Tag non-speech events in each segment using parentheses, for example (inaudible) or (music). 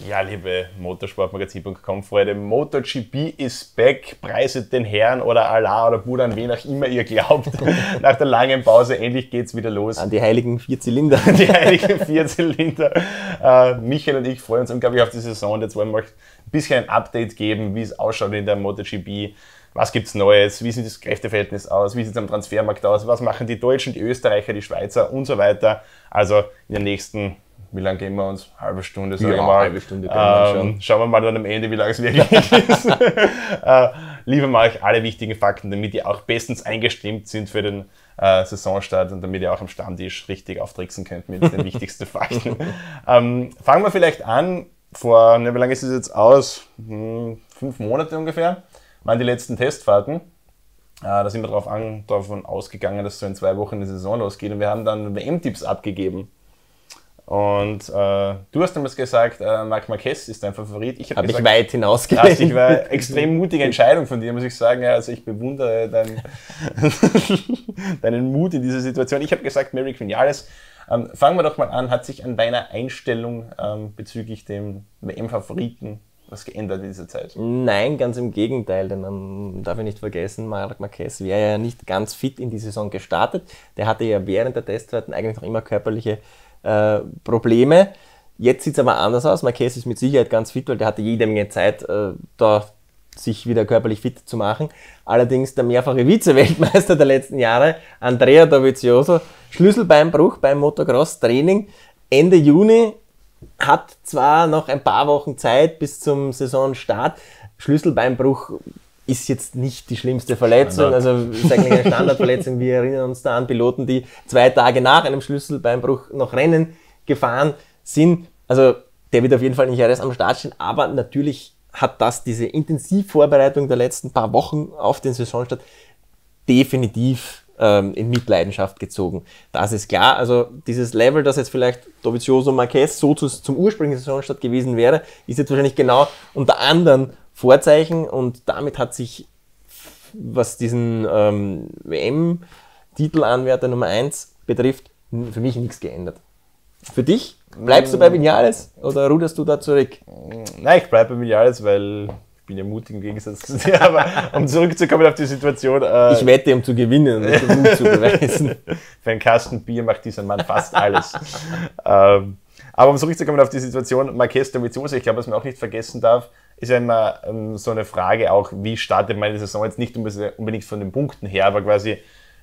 Ja, liebe Motorsportmagazin.com Freunde, MotoGP ist back, preiset den Herrn oder Allah oder Buddha, an wen auch immer ihr glaubt. (laughs) Nach der langen Pause endlich geht's wieder los. An die heiligen vier Zylinder. die heiligen vier Zylinder. Äh, Michael und ich freuen uns unglaublich auf die Saison. Jetzt wollen wir euch ein bisschen ein Update geben, wie es ausschaut in der MotoGP. Was gibt's Neues? Wie sieht das Kräfteverhältnis aus? Wie sieht's am Transfermarkt aus? Was machen die Deutschen, die Österreicher, die Schweizer und so weiter? Also in den nächsten wie lange gehen wir uns? Halbe Stunde, sage ja, ich mal. halbe Stunde ähm, Schauen wir mal dann am Ende, wie lange es wirklich (laughs) ist. äh, liefern wir euch alle wichtigen Fakten, damit ihr auch bestens eingestimmt sind für den äh, Saisonstart und damit ihr auch am Stammtisch richtig auftricksen könnt mit den wichtigsten (laughs) Fakten. Ähm, fangen wir vielleicht an. Vor, ne, wie lange ist es jetzt aus? Hm, fünf Monate ungefähr waren die letzten Testfahrten. Äh, da sind wir drauf an, davon ausgegangen, dass so in zwei Wochen die Saison losgeht und wir haben dann WM-Tipps abgegeben. Und äh, du hast damals gesagt, äh, Marc Marquez ist dein Favorit. Ich habe hab ich weit hinausgelegt. Ich war eine (laughs) extrem mutige Entscheidung von dir, muss ich sagen. Ja, also ich bewundere dein, (laughs) deinen Mut in dieser Situation. Ich habe gesagt, Mary Vinales. Ähm, fangen wir doch mal an. Hat sich an deiner Einstellung ähm, bezüglich dem WM-Favoriten was geändert in dieser Zeit? Nein, ganz im Gegenteil, denn man darf ja nicht vergessen, Marc Marquez wäre ja nicht ganz fit in die Saison gestartet. Der hatte ja während der Testzeiten eigentlich noch immer körperliche äh, Probleme. Jetzt sieht es aber anders aus. Marquez ist mit Sicherheit ganz fit, weil der hatte jede Menge Zeit, äh, da sich wieder körperlich fit zu machen. Allerdings der mehrfache Vize-Weltmeister der letzten Jahre, Andrea Dovizioso, Schlüsselbeinbruch beim Motocross-Training Ende Juni, hat zwar noch ein paar Wochen Zeit bis zum Saisonstart. Schlüsselbeinbruch ist jetzt nicht die schlimmste Verletzung, also ist eigentlich eine Standardverletzung. Wir erinnern uns da an Piloten, die zwei Tage nach einem Schlüsselbeinbruch noch Rennen gefahren sind. Also der wird auf jeden Fall nicht alles am Start stehen, aber natürlich hat das diese Intensivvorbereitung der letzten paar Wochen auf den Saisonstart definitiv ähm, in Mitleidenschaft gezogen. Das ist klar. Also dieses Level, das jetzt vielleicht Dovizioso Marquez so zu, zum ursprünglichen Saisonstart gewesen wäre, ist jetzt wahrscheinlich genau unter anderen Vorzeichen und damit hat sich, was diesen ähm, WM-Titelanwärter Nummer 1 betrifft, für mich nichts geändert. Für dich? Bleibst du bei Vinales oder ruderst du da zurück? Nein, ich bleibe bei Vinales, weil ich bin ja mutig im Gegensatz zu dir, aber um zurückzukommen auf die Situation. Äh, ich wette, um zu gewinnen, um Mut zu beweisen. (laughs) Für einen Kasten Bier macht dieser Mann fast alles. ähm, aber um zurückzukommen auf die Situation, Marquez Dovizioso, ich glaube, was man auch nicht vergessen darf, ist ja immer ähm, so eine Frage auch, wie startet man die Saison jetzt nicht unbedingt von den Punkten her, aber quasi,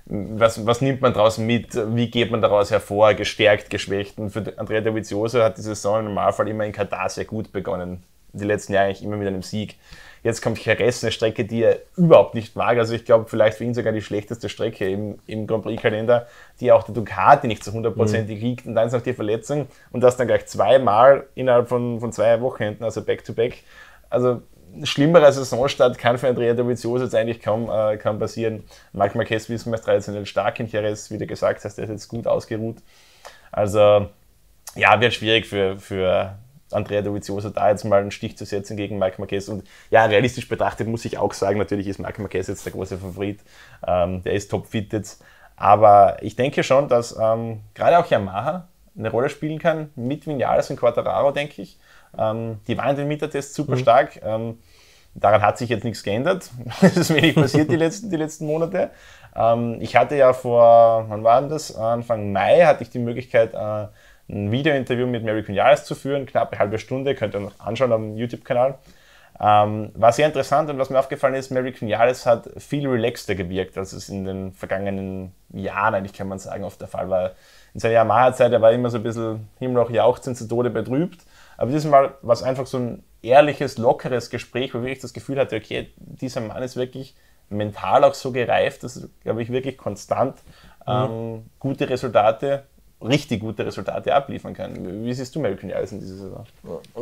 was, was nimmt man daraus mit, wie geht man daraus hervor, gestärkt, geschwächt. Und für Andrea Dovizioso hat die Saison im Normalfall immer in Katar sehr gut begonnen. Die letzten Jahre eigentlich immer mit einem Sieg. Jetzt kommt Jerez, eine Strecke, die er überhaupt nicht mag. Also ich glaube, vielleicht für ihn sogar die schlechteste Strecke im, im Grand Prix-Kalender, die auch der Ducati nicht zu hundertprozentig mhm. liegt. Und dann ist noch die Verletzung und das dann gleich zweimal innerhalb von, von zwei Wochenenden, also back-to-back. -back. Also schlimmerer Saisonstart kann für Andrea Dovizioso jetzt eigentlich kaum, äh, kaum passieren. Marc Marquez wissen wir ist traditionell stark in Jerez, wie du gesagt hast, der ist jetzt gut ausgeruht. Also ja, wird schwierig für, für Andrea Dovizioso da jetzt mal einen Stich zu setzen gegen Marc Marquez. Und ja, realistisch betrachtet muss ich auch sagen, natürlich ist Marc Marquez jetzt der große Favorit. Ähm, der ist topfit jetzt. Aber ich denke schon, dass ähm, gerade auch Yamaha eine Rolle spielen kann mit Vinales und Quattararo, denke ich. Ähm, die waren in den Mietertests super mhm. stark. Ähm, daran hat sich jetzt nichts geändert. (laughs) es ist wenig passiert die letzten, die letzten Monate. Ähm, ich hatte ja vor, wann war denn das? Anfang Mai hatte ich die Möglichkeit, äh, ein Videointerview mit Mary Vinales zu führen, knapp eine halbe Stunde, könnt ihr noch anschauen am YouTube-Kanal. Ähm, war sehr interessant und was mir aufgefallen ist, Mary Vinales hat viel relaxter gewirkt, als es in den vergangenen Jahren eigentlich, kann man sagen, oft der Fall war. In seiner Yamaha-Zeit, er war immer so ein bisschen himmelhoch jauchzend zu Tode betrübt, aber dieses Mal war es einfach so ein ehrliches, lockeres Gespräch, wo ich das Gefühl hatte, okay, dieser Mann ist wirklich mental auch so gereift, dass glaube ich, wirklich konstant mhm. ähm, gute Resultate richtig gute Resultate abliefern kann. Wie siehst du Melvin Vinales in dieser Saison?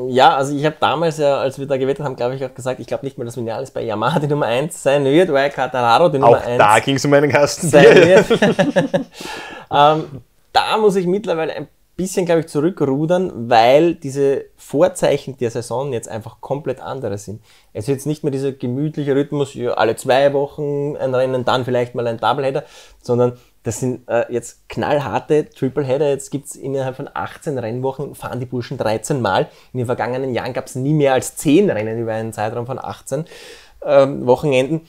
Ja, also ich habe damals ja, als wir da gewettet haben, glaube ich auch gesagt, ich glaube nicht mal, dass Vinales bei Yamaha die Nummer 1 sein wird, weil Catararo die Nummer 1 Auch da ging es um einen Kasten sein wird. (laughs) ähm, da muss ich mittlerweile ein bisschen, glaube ich, zurückrudern, weil diese Vorzeichen der Saison jetzt einfach komplett andere sind. Es ist jetzt nicht mehr dieser gemütliche Rhythmus, ja, alle zwei Wochen ein Rennen, dann vielleicht mal ein Doubleheader, sondern Das sind äh, jetzt knallharte Tripleheader. Jetzt gibt es innerhalb von 18 Rennwochen, fahren die Burschen 13 Mal. In den vergangenen Jahren gab es nie mehr als 10 Rennen über einen Zeitraum von 18 ähm, Wochenenden.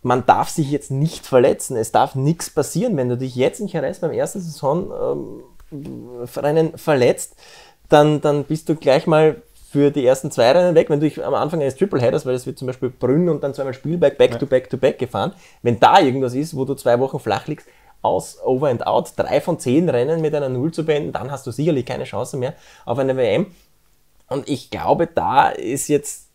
Man darf sich jetzt nicht verletzen. Es darf nichts passieren. Wenn du dich jetzt in Jerez beim ersten Saisonrennen ähm, verletzt, dann, dann bist du gleich mal für die ersten zwei Rennen weg. Wenn du dich am Anfang eines Tripleheaders, weil es wird zum Beispiel Brünn und dann zweimal Spielberg back to back to back gefahren, wenn da irgendwas ist, wo du zwei Wochen flach liegst, aus, over and out, drei von zehn Rennen mit einer Null zu beenden, dann hast du sicherlich keine Chance mehr auf eine WM. Und ich glaube, da ist jetzt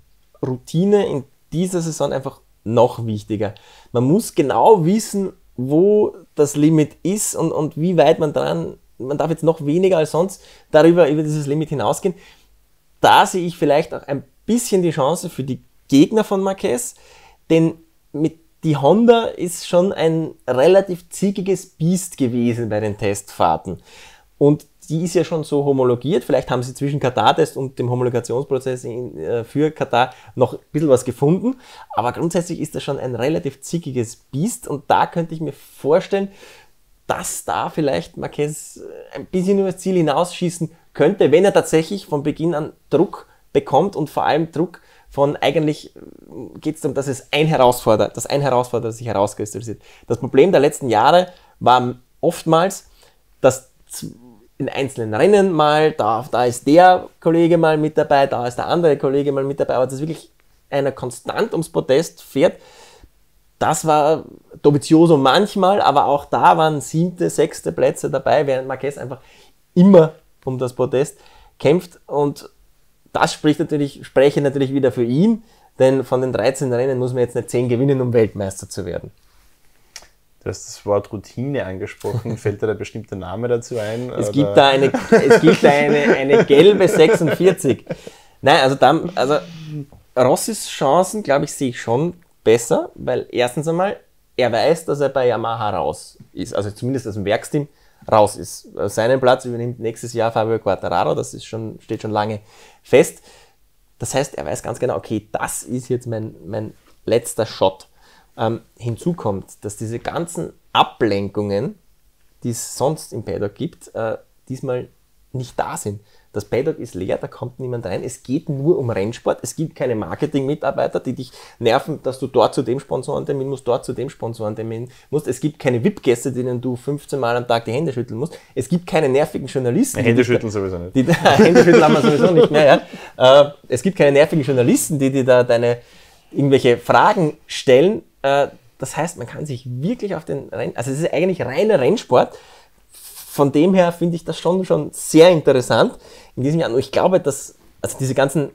Routine in dieser Saison einfach noch wichtiger. Man muss genau wissen, wo das Limit ist und, und wie weit man dran, man darf jetzt noch weniger als sonst darüber, über dieses Limit hinausgehen. Da sehe ich vielleicht auch ein bisschen die Chance für die Gegner von Marquez, denn mit die Honda ist schon ein relativ zickiges Biest gewesen bei den Testfahrten. Und die ist ja schon so homologiert. Vielleicht haben sie zwischen Katar-Test und dem Homologationsprozess in, äh, für Katar noch ein bisschen was gefunden. Aber grundsätzlich ist das schon ein relativ zickiges Biest. Und da könnte ich mir vorstellen, dass da vielleicht Marquez äh, ein bisschen über das Ziel hinausschießen könnte, wenn er tatsächlich von Beginn an Druck bekommt und vor allem Druck von eigentlich geht es darum, dass es ein Herausforderer, dass ein Herausforderer sich herauskristallisiert. Das Problem der letzten Jahre war oftmals, dass in einzelnen Rennen mal, da, da ist der Kollege mal mit dabei, da ist der andere Kollege mal mit dabei, aber dass wirklich einer konstant ums Podest fährt, das war Dovizioso manchmal, aber auch da waren siebte, sechste Plätze dabei, während Marquez einfach immer um das Podest kämpft und das spricht natürlich, spreche natürlich wieder für ihn, denn von den 13 Rennen muss man jetzt nicht 10 gewinnen, um Weltmeister zu werden. Du hast das Wort Routine angesprochen. (laughs) Fällt dir da bestimmter Name dazu ein? Es gibt da eine, es gibt da eine, eine gelbe 46. Nein, also, dann, also Rossis Chancen, glaube ich, sehe ich schon besser, weil erstens einmal, er weiß, dass er bei Yamaha raus ist, also zumindest aus dem Werksteam raus ist. Seinen Platz übernimmt nächstes Jahr Fabio Quartararo, das ist schon, steht schon lange fest. Das heißt, er weiß ganz genau, okay, das ist jetzt mein, mein letzter Shot. Ähm, hinzu kommt, dass diese ganzen Ablenkungen, die es sonst im Paddock gibt, äh, diesmal nicht da sind. Das Paddock ist leer, da kommt niemand rein. Es geht nur um Rennsport. Es gibt keine Marketing-Mitarbeiter, die dich nerven, dass du dort zu dem Sponsorentermin musst, dort zu dem Sponsorentermin musst. Es gibt keine VIP-Gäste, denen du 15 Mal am Tag die Hände schütteln musst. Es gibt keine nervigen Journalisten. Hände schütteln sowieso nicht. Die, (laughs) Hände schütteln haben wir sowieso nicht mehr, ja. Äh, es gibt keine nervigen Journalisten, die dir da deine irgendwelche Fragen stellen. Äh, das heißt, man kann sich wirklich auf den Renn, also es ist eigentlich reiner Rennsport von dem her finde ich das schon, schon sehr interessant in diesem Jahr. Und ich glaube, dass also diese ganzen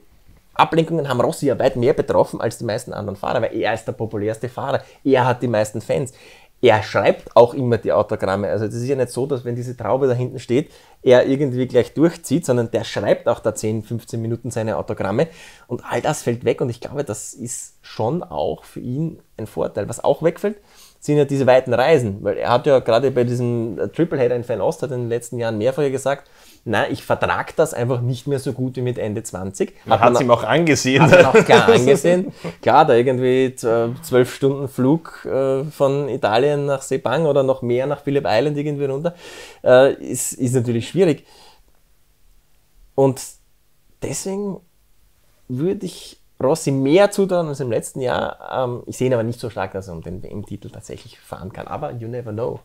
Ablenkungen haben Rossi ja weit mehr betroffen als die meisten anderen Fahrer, weil er ist der populärste Fahrer. Er hat die meisten Fans. Er schreibt auch immer die Autogramme. Also das ist ja nicht so, dass wenn diese Traube da hinten steht, er irgendwie gleich durchzieht, sondern der schreibt auch da 10, 15 Minuten seine Autogramme. Und all das fällt weg und ich glaube, das ist schon auch für ihn ein Vorteil. Was auch wegfällt, sind ja diese weiten Reisen, weil er hat ja gerade bei diesem Tripleheader in Fernost hat in den letzten Jahren mehrfach gesagt, na, ich vertrage das einfach nicht mehr so gut wie mit Ende 20. Man hat es ihm auch angesehen. Hat man auch klar (laughs) angesehen. Klar, da irgendwie zwölf Stunden Flug äh, von Italien nach Sepang oder noch mehr nach Phillip Island irgendwie runter, äh, ist, ist natürlich schwierig. Und deswegen würde ich Rossi mehr zutrauen als im letzten Jahr. Ähm, ich sehe ihn aber nicht so stark, dass er um den WM-Titel tatsächlich fahren kann. Aber you never know.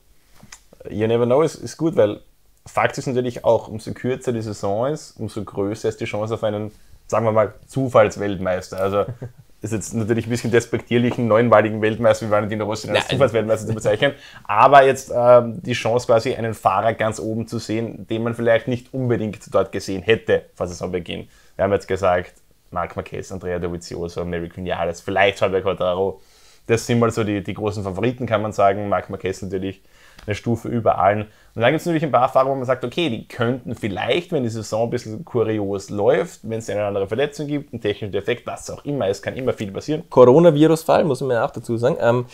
You never know ist, ist gut, weil Fakt ist natürlich auch, umso kürzer die Saison ist, umso größer ist die Chance auf einen, sagen wir mal, Zufallsweltmeister. Also (laughs) ist jetzt natürlich ein bisschen despektierlich, einen neunmaligen Weltmeister wie Valentino Rossi als Zufallsweltmeister zu bezeichnen. Aber jetzt ähm, die Chance quasi, einen Fahrer ganz oben zu sehen, den man vielleicht nicht unbedingt dort gesehen hätte vor Saisonbeginn. Wir haben jetzt gesagt, Marc Marquez, Andrea Dovizioso, Mary Vinales, vielleicht Fabio Quadraro. Das sind mal so die, die großen Favoriten, kann man sagen. Marc Marquez natürlich eine Stufe über allen. Und dann gibt es natürlich ein paar Fahrer, wo man sagt, okay, die könnten vielleicht, wenn die Saison ein bisschen kurios läuft, wenn es eine andere Verletzung gibt, einen technischen Defekt, was auch immer, es kann immer viel passieren. Coronavirus-Fall, muss man auch dazu sagen. Ähm,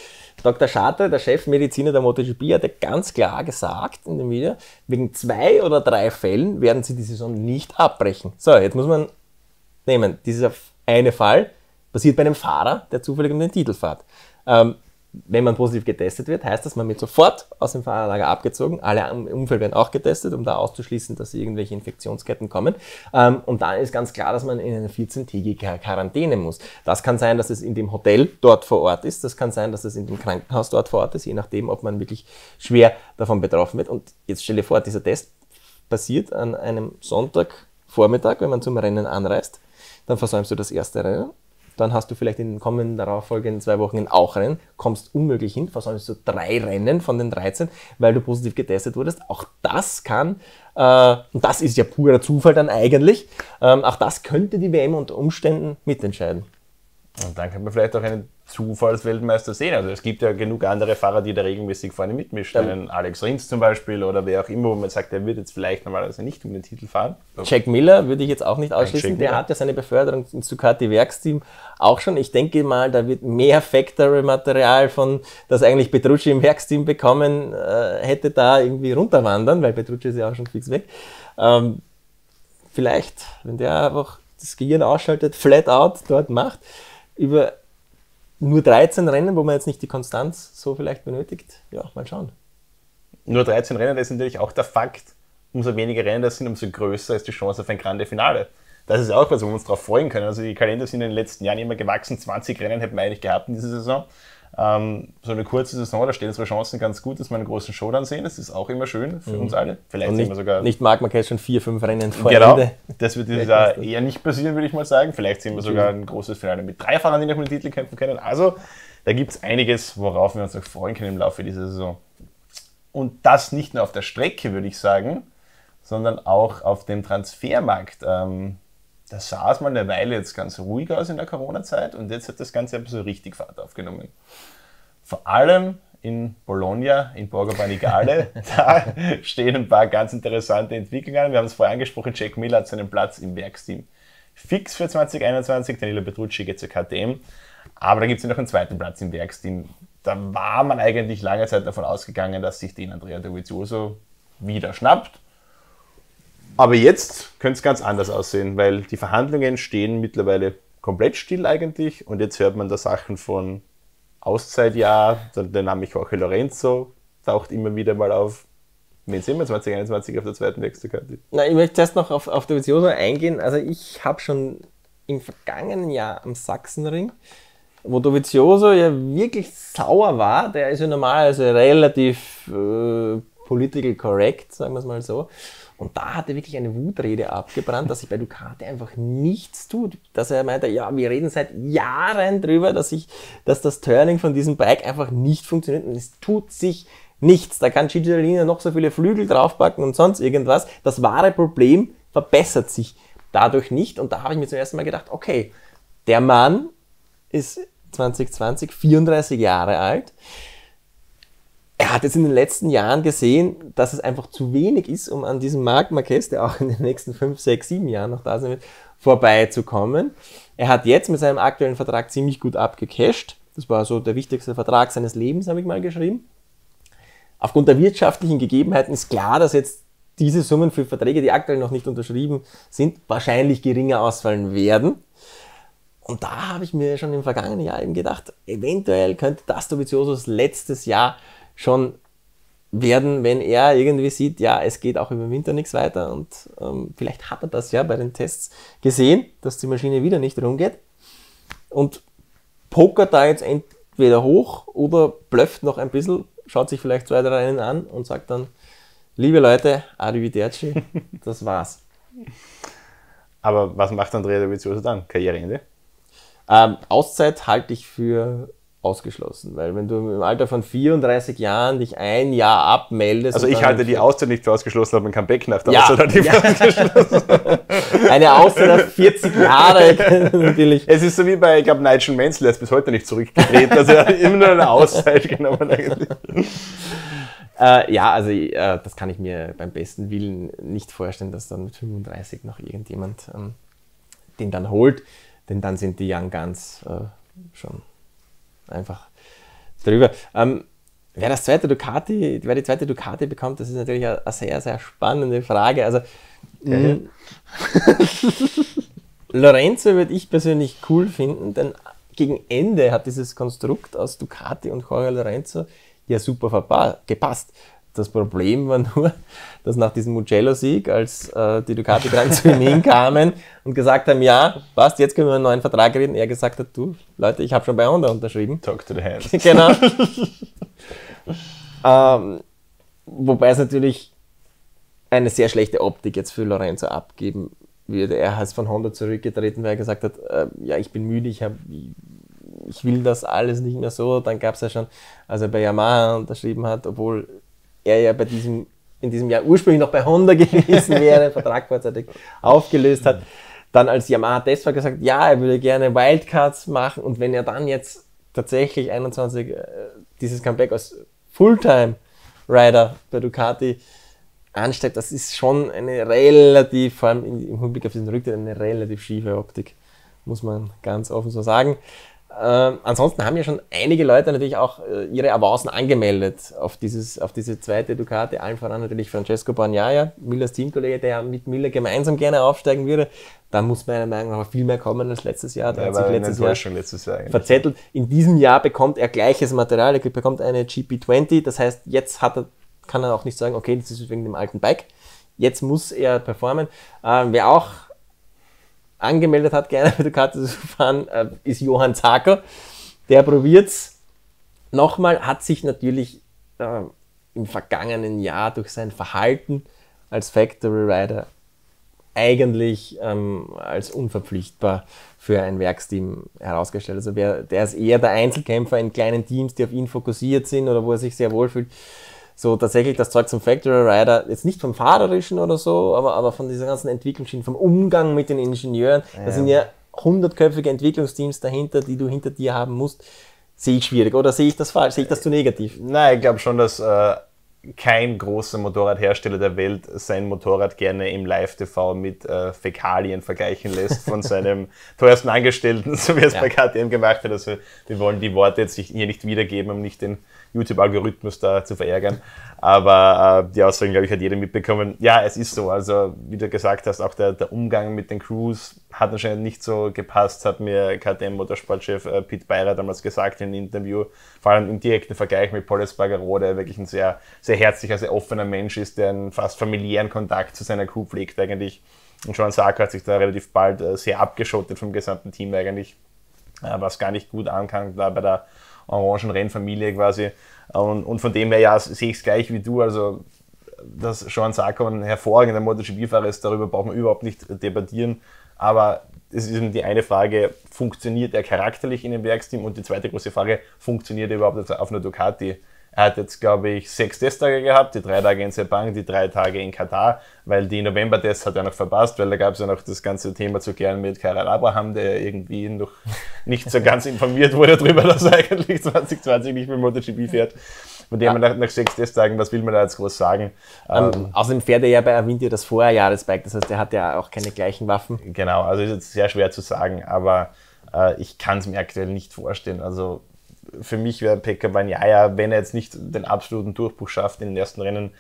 Dr. Scharte, der Chefmediziner der MotoGP, hat ganz klar gesagt in dem Video, wegen zwei oder drei Fällen werden sie die Saison nicht abbrechen. So, jetzt muss man nehmen, dieser eine Fall passiert bei einem Fahrer, der zufällig um den Titel fährt. Ähm, wenn man positiv getestet wird, heißt das, man wird sofort aus dem Fahrerlager abgezogen. Alle im Umfeld werden auch getestet, um da auszuschließen, dass irgendwelche Infektionsketten kommen. Ähm, und dann ist ganz klar, dass man in eine 14-tägige Quarantäne muss. Das kann sein, dass es in dem Hotel dort vor Ort ist. Das kann sein, dass es in dem Krankenhaus dort vor Ort ist, je nachdem, ob man wirklich schwer davon betroffen wird. Und jetzt stelle vor, dieser Test passiert an einem Sonntagvormittag, wenn man zum Rennen anreist. Dann versäumst du das erste Rennen dann hast du vielleicht in den kommenden darauffolgenden zwei Wochen auch Rennen, kommst unmöglich hin, versäumst du drei Rennen von den 13, weil du positiv getestet wurdest. Auch das kann, äh, und das ist ja purer Zufall dann eigentlich, ähm, auch das könnte die WM unter Umständen mitentscheiden. Und dann kann man vielleicht auch einen Zufallsweltmeister sehen. Also es gibt ja genug andere Fahrer, die da regelmäßig vorne mitmischen. Ja. Alex Rins zum Beispiel oder wer auch immer, wo man sagt, der wird jetzt vielleicht normalerweise nicht um den Titel fahren. Jack Miller würde ich jetzt auch nicht ausschließen. Der hat ja seine Beförderung ins Ducati-Werksteam auch schon. Ich denke mal, da wird mehr Factory-Material von, das eigentlich Petrucci im Werksteam bekommen äh, hätte, da irgendwie runterwandern, weil Petrucci ist ja auch schon fix weg. Ähm, vielleicht, wenn der einfach das Gehirn ausschaltet, flat out dort macht, über nur 13 Rennen, wo man jetzt nicht die Konstanz so vielleicht benötigt. Ja, mal schauen. Nur 13 Rennen, das ist natürlich auch der Fakt. Umso weniger Rennen das sind, umso größer ist die Chance auf ein Grande Finale. Das ist auch was, wo wir uns darauf freuen können. Also die Kalender sind in den letzten Jahren immer gewachsen. 20 Rennen hätten wir eigentlich gehabt in dieser Saison. Ähm, so eine kurze Saison, da stehen unsere Chancen ganz gut, dass wir einen großen Show dann sehen. Das ist auch immer schön für mhm. uns alle. Vielleicht nicht, sehen wir sogar. Nicht Marc Marquez schon vier, fünf Rennen vor genau, Ende. Das wird dieses Jahr eher nicht passieren, würde ich mal sagen. Vielleicht sehen wir sogar ein großes Finale mit drei Fahrern, die noch um den Titel kämpfen können. Also, da gibt es einiges, worauf wir uns noch freuen können im Laufe dieser Saison. Und das nicht nur auf der Strecke, würde ich sagen, sondern auch auf dem Transfermarkt. Ähm, da sah es mal eine Weile jetzt ganz ruhig aus in der Corona-Zeit und jetzt hat das Ganze ein so richtig Fahrt aufgenommen. Vor allem in Bologna, in Borgo Panigale, (laughs) da stehen ein paar ganz interessante Entwicklungen. Wir haben es vorher angesprochen, Jack Miller hat seinen Platz im Werksteam fix für 2021, Danilo Petrucci geht zur KTM, aber da gibt es ja noch einen zweiten Platz im Werksteam. Da war man eigentlich lange Zeit davon ausgegangen, dass sich den Andrea Dovizioso wieder schnappt aber jetzt könnte es ganz anders aussehen, weil die Verhandlungen stehen mittlerweile komplett still eigentlich und jetzt hört man da Sachen von Auszeitjahr, der Name Jorge Lorenzo taucht immer wieder mal auf. Wen sehen wir 2021 auf der zweiten Wechselkarte? Na, ich möchte erst noch auf, auf Dovizioso eingehen. Also ich habe schon im vergangenen Jahr am Sachsenring, wo Dovizioso ja wirklich sauer war, der ist ja normalerweise relativ äh, political correct, sagen wir es mal so. Und da hat er wirklich eine Wutrede abgebrannt, dass sich bei Ducati einfach nichts tut. Dass er meinte, ja, wir reden seit Jahren drüber, dass, ich, dass das Turning von diesem Bike einfach nicht funktioniert und es tut sich nichts. Da kann Cicciolina noch so viele Flügel draufpacken und sonst irgendwas. Das wahre Problem verbessert sich dadurch nicht. Und da habe ich mir zum ersten Mal gedacht, okay, der Mann ist 2020 34 Jahre alt er hat jetzt in den letzten Jahren gesehen, dass es einfach zu wenig ist, um an diesem Marc Marquez, der auch in den nächsten 5, 6, 7 Jahren noch da sein wird, vorbeizukommen. Er hat jetzt mit seinem aktuellen Vertrag ziemlich gut abgecasht. Das war so der wichtigste Vertrag seines Lebens, habe ich mal geschrieben. Aufgrund der wirtschaftlichen Gegebenheiten ist klar, dass jetzt diese Summen für Verträge, die aktuell noch nicht unterschrieben sind, wahrscheinlich geringer ausfallen werden. Und da habe ich mir schon im vergangenen Jahr eben gedacht, eventuell könnte das Doviziosos letztes Jahr schon werden, wenn er irgendwie sieht, ja, es geht auch im Winter nichts weiter und ähm, vielleicht hat er das ja bei den Tests gesehen, dass die Maschine wieder nicht rumgeht und pokert da jetzt entweder hoch oder blöfft noch ein bisschen, schaut sich vielleicht zwei, drei Rennen an und sagt dann, liebe Leute, arrivederci, (laughs) das war's. Aber was macht Andrea Dovizioso dann? Karriereende? Ähm, Auszeit halte ich für ausgeschlossen, weil wenn du im Alter von 34 Jahren dich ein Jahr abmeldest. Also ich halte die Auszeit nicht für ausgeschlossen, aber ein Comeback nach der ja, Auszeit ja. ausgeschlossen. (laughs) Eine Auszeit auf 40 Jahre (laughs) natürlich. Es ist so wie bei, ich glaube, Nigel Mansell, ist bis heute nicht zurückgetreten, also er hat (laughs) immer nur eine Auszeit genommen eigentlich. Äh, ja, also äh, das kann ich mir beim besten Willen nicht vorstellen, dass dann mit 35 noch irgendjemand ähm, den dann holt, denn dann sind die Young Guns äh, schon einfach drüber. Ähm, wer das zweite Ducati, wer die zweite Ducati bekommt, das ist natürlich eine, sehr, sehr spannende Frage. Also ja, (laughs) ja. Lorenzo würde ich persönlich cool finden, denn gegen Ende hat dieses Konstrukt aus Ducati und Jorge Lorenzo ja super gepasst. Das Problem war nur, (laughs) dass nach diesem Mugello-Sieg, als äh, die Ducati dann zu ihm hinkamen und gesagt haben, ja, passt, jetzt können wir einen neuen Vertrag reden, er gesagt hat, du, Leute, ich habe schon bei Honda unterschrieben. Talk to the hands. (laughs) genau. (laughs) ähm, wobei es natürlich eine sehr schlechte Optik jetzt für Lorenzo abgeben würde. Er ist von Honda zurückgetreten, weil er gesagt hat, äh, ja, ich bin müde, ich, hab, ich will das alles nicht mehr so. Dann gab es ja schon, als er bei Yamaha unterschrieben hat, obwohl er ja bei diesem, in diesem Jahr ursprünglich noch bei Honda (laughs) gewesen wäre, Vertrag vorzeitig aufgelöst hat, dann als Yamaha Testfahrer gesagt, ja, er würde gerne Wildcards machen und wenn er dann jetzt tatsächlich 21 äh, dieses Comeback als Fulltime-Rider bei Ducati ansteigt, das ist schon eine relativ, vor allem im Hinblick auf diesen Rücktritt, eine relativ schiefe Optik, muss man ganz offen so sagen. Ähm, ansonsten haben ja schon einige Leute natürlich auch äh, ihre Avancen angemeldet auf, dieses, auf diese zweite Ducati. Allen voran natürlich Francesco Bagnaia, Millers Teamkollege, der mit Miller gemeinsam gerne aufsteigen würde. Da muss meiner Meinung nach viel mehr kommen als letztes Jahr. Da ja, hat sich letztes Jahr, schon letztes Jahr verzettelt. In diesem Jahr bekommt er gleiches Material. Er bekommt eine GP20. Das heißt, jetzt er, kann er auch nicht sagen, okay, das ist wegen dem alten Bike. Jetzt muss er performen. Ähm, wer auch angemeldet hat, gerne mit der Karte zu fahren, äh, ist Johann Zaker. Der probiert es nochmal, hat sich natürlich äh, im vergangenen Jahr durch sein Verhalten als Factory Rider eigentlich ähm, als unverpflichtbar für ein Werksteam herausgestellt. Also wer, der ist eher der Einzelkämpfer in kleinen Teams, die auf ihn fokussiert sind oder wo er sich sehr wohlfühlt so tatsächlich das Zeug zum Factory Rider, jetzt nicht vom Fahrerischen oder so, aber, aber von dieser ganzen Entwicklungsschiene, vom Umgang mit den Ingenieuren, ja. da sind ja hundertköpfige Entwicklungsteams dahinter, die du hinter dir haben musst, sehe ich schwierig. Oder sehe ich das falsch? Sehe ich das zu negativ? Nein, ich glaube schon, dass äh, kein großer Motorradhersteller der Welt sein Motorrad gerne im Live-TV mit äh, Fäkalien vergleichen lässt von (laughs) seinem teuersten Angestellten, so wie er es ja. bei KTM gemacht hat. Also wir wollen die Worte jetzt hier nicht wiedergeben, um nicht den YouTube-Algorithmus da zu verärgern. Aber äh, die Aussagen, glaube ich, hat jeder mitbekommen. Ja, es ist so. Also, wie du gesagt hast, auch der, der Umgang mit den Crews hat anscheinend nicht so gepasst, hat mir KTM-Motorsportchef äh, Pete Beirer damals gesagt in einem Interview. Vor allem im direkten Vergleich mit Paul Espargaro, der wirklich ein sehr, sehr herzlicher, sehr offener Mensch ist, der einen fast familiären Kontakt zu seiner Crew pflegt eigentlich. Und Sean Sarko hat sich da relativ bald äh, sehr abgeschottet vom gesamten Team eigentlich, äh, was gar nicht gut ankam da bei der Orangenrennfamilie quasi. Und, und von dem her, ja, sehe ich es gleich wie du. Also, dass Sean Sarko ein hervorragender MotoGP-Fahrer ist, darüber brauchen wir überhaupt nicht debattieren. Aber es ist eben die eine Frage, funktioniert er charakterlich in dem Werksteam? Und die zweite große Frage, funktioniert er überhaupt auf einer Ducati? Er hat jetzt, glaube ich, sechs Testtage gehabt, die drei Tage in Sepang, die drei Tage in Katar, weil die November-Tests hat er noch verpasst, weil da gab es ja noch das ganze Thema zu klären mit Karel Abraham, der irgendwie noch nicht so ganz informiert wurde darüber, (laughs) dass er eigentlich 2020 nicht mehr MotoGP fährt. Von dem ja. nach, nach sechs Testtagen, was will man da jetzt groß sagen? Ähm, ähm, außerdem fährt er ja bei Avinti das Vorjahresbike, das heißt, er hat ja auch keine gleichen Waffen. Genau, also ist jetzt sehr schwer zu sagen, aber äh, ich kann es mir aktuell nicht vorstellen. Also für mich wäre Pekka Banjaya, wenn er jetzt nicht den absoluten Durchbruch schafft in den ersten Rennen,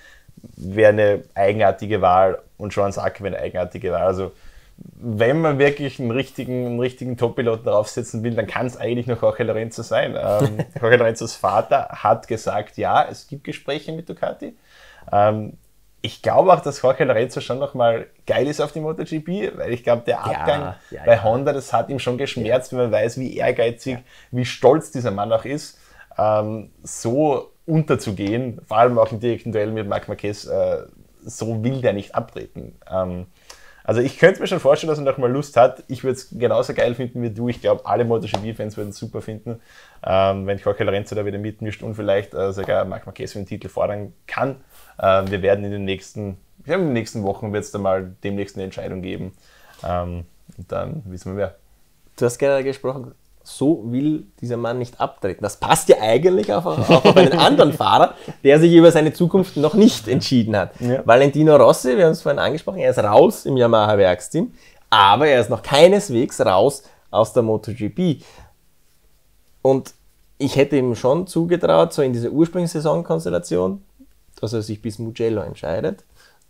wäre eine eigenartige Wahl und Sean Sack wäre eine eigenartige Wahl. Also wenn man wirklich einen richtigen, einen richtigen Top-Piloten draufsetzen will, dann kann es eigentlich noch Jorge Lorenzo sein. Ähm, (laughs) Jorge Lorenzos Vater hat gesagt, ja, es gibt Gespräche mit Ducati. Ähm, ich glaube auch, dass Jorge Lorenzo schon nochmal geil ist auf die MotoGP, weil ich glaube, der Abgang ja, ja, bei ja. Honda, das hat ihm schon geschmerzt, wenn man weiß, wie ehrgeizig, wie stolz dieser Mann auch ist, ähm, so unterzugehen, vor allem auch im direkten Duell mit Marc Marquez, äh, so will der nicht abtreten. Ähm, also ich könnte mir schon vorstellen, dass er noch mal Lust hat. Ich würde es genauso geil finden wie du. Ich glaube, alle MotoGP-Fans würden es super finden, ähm, wenn Jorge Lorenzo da wieder mitmischt und vielleicht äh, sogar Marc Marquez für den Titel fordern kann. Ähm, wir werden in den nächsten, in den nächsten Wochen wird es da mal demnächst eine Entscheidung geben. Ähm, und dann wissen wir mehr. Du hast gerade gesprochen, so will dieser Mann nicht abtreten. Das passt ja eigentlich auch, auch auf einen anderen Fahrer, der sich über seine Zukunft noch nicht entschieden hat. Ja. Valentino Rossi, wir haben es vorhin angesprochen, er ist raus im Yamaha-Werksteam, aber er ist noch keineswegs raus aus der MotoGP. Und ich hätte ihm schon zugetraut, so in dieser Ursprungssaisonkonstellation, dass er sich bis Mugello entscheidet.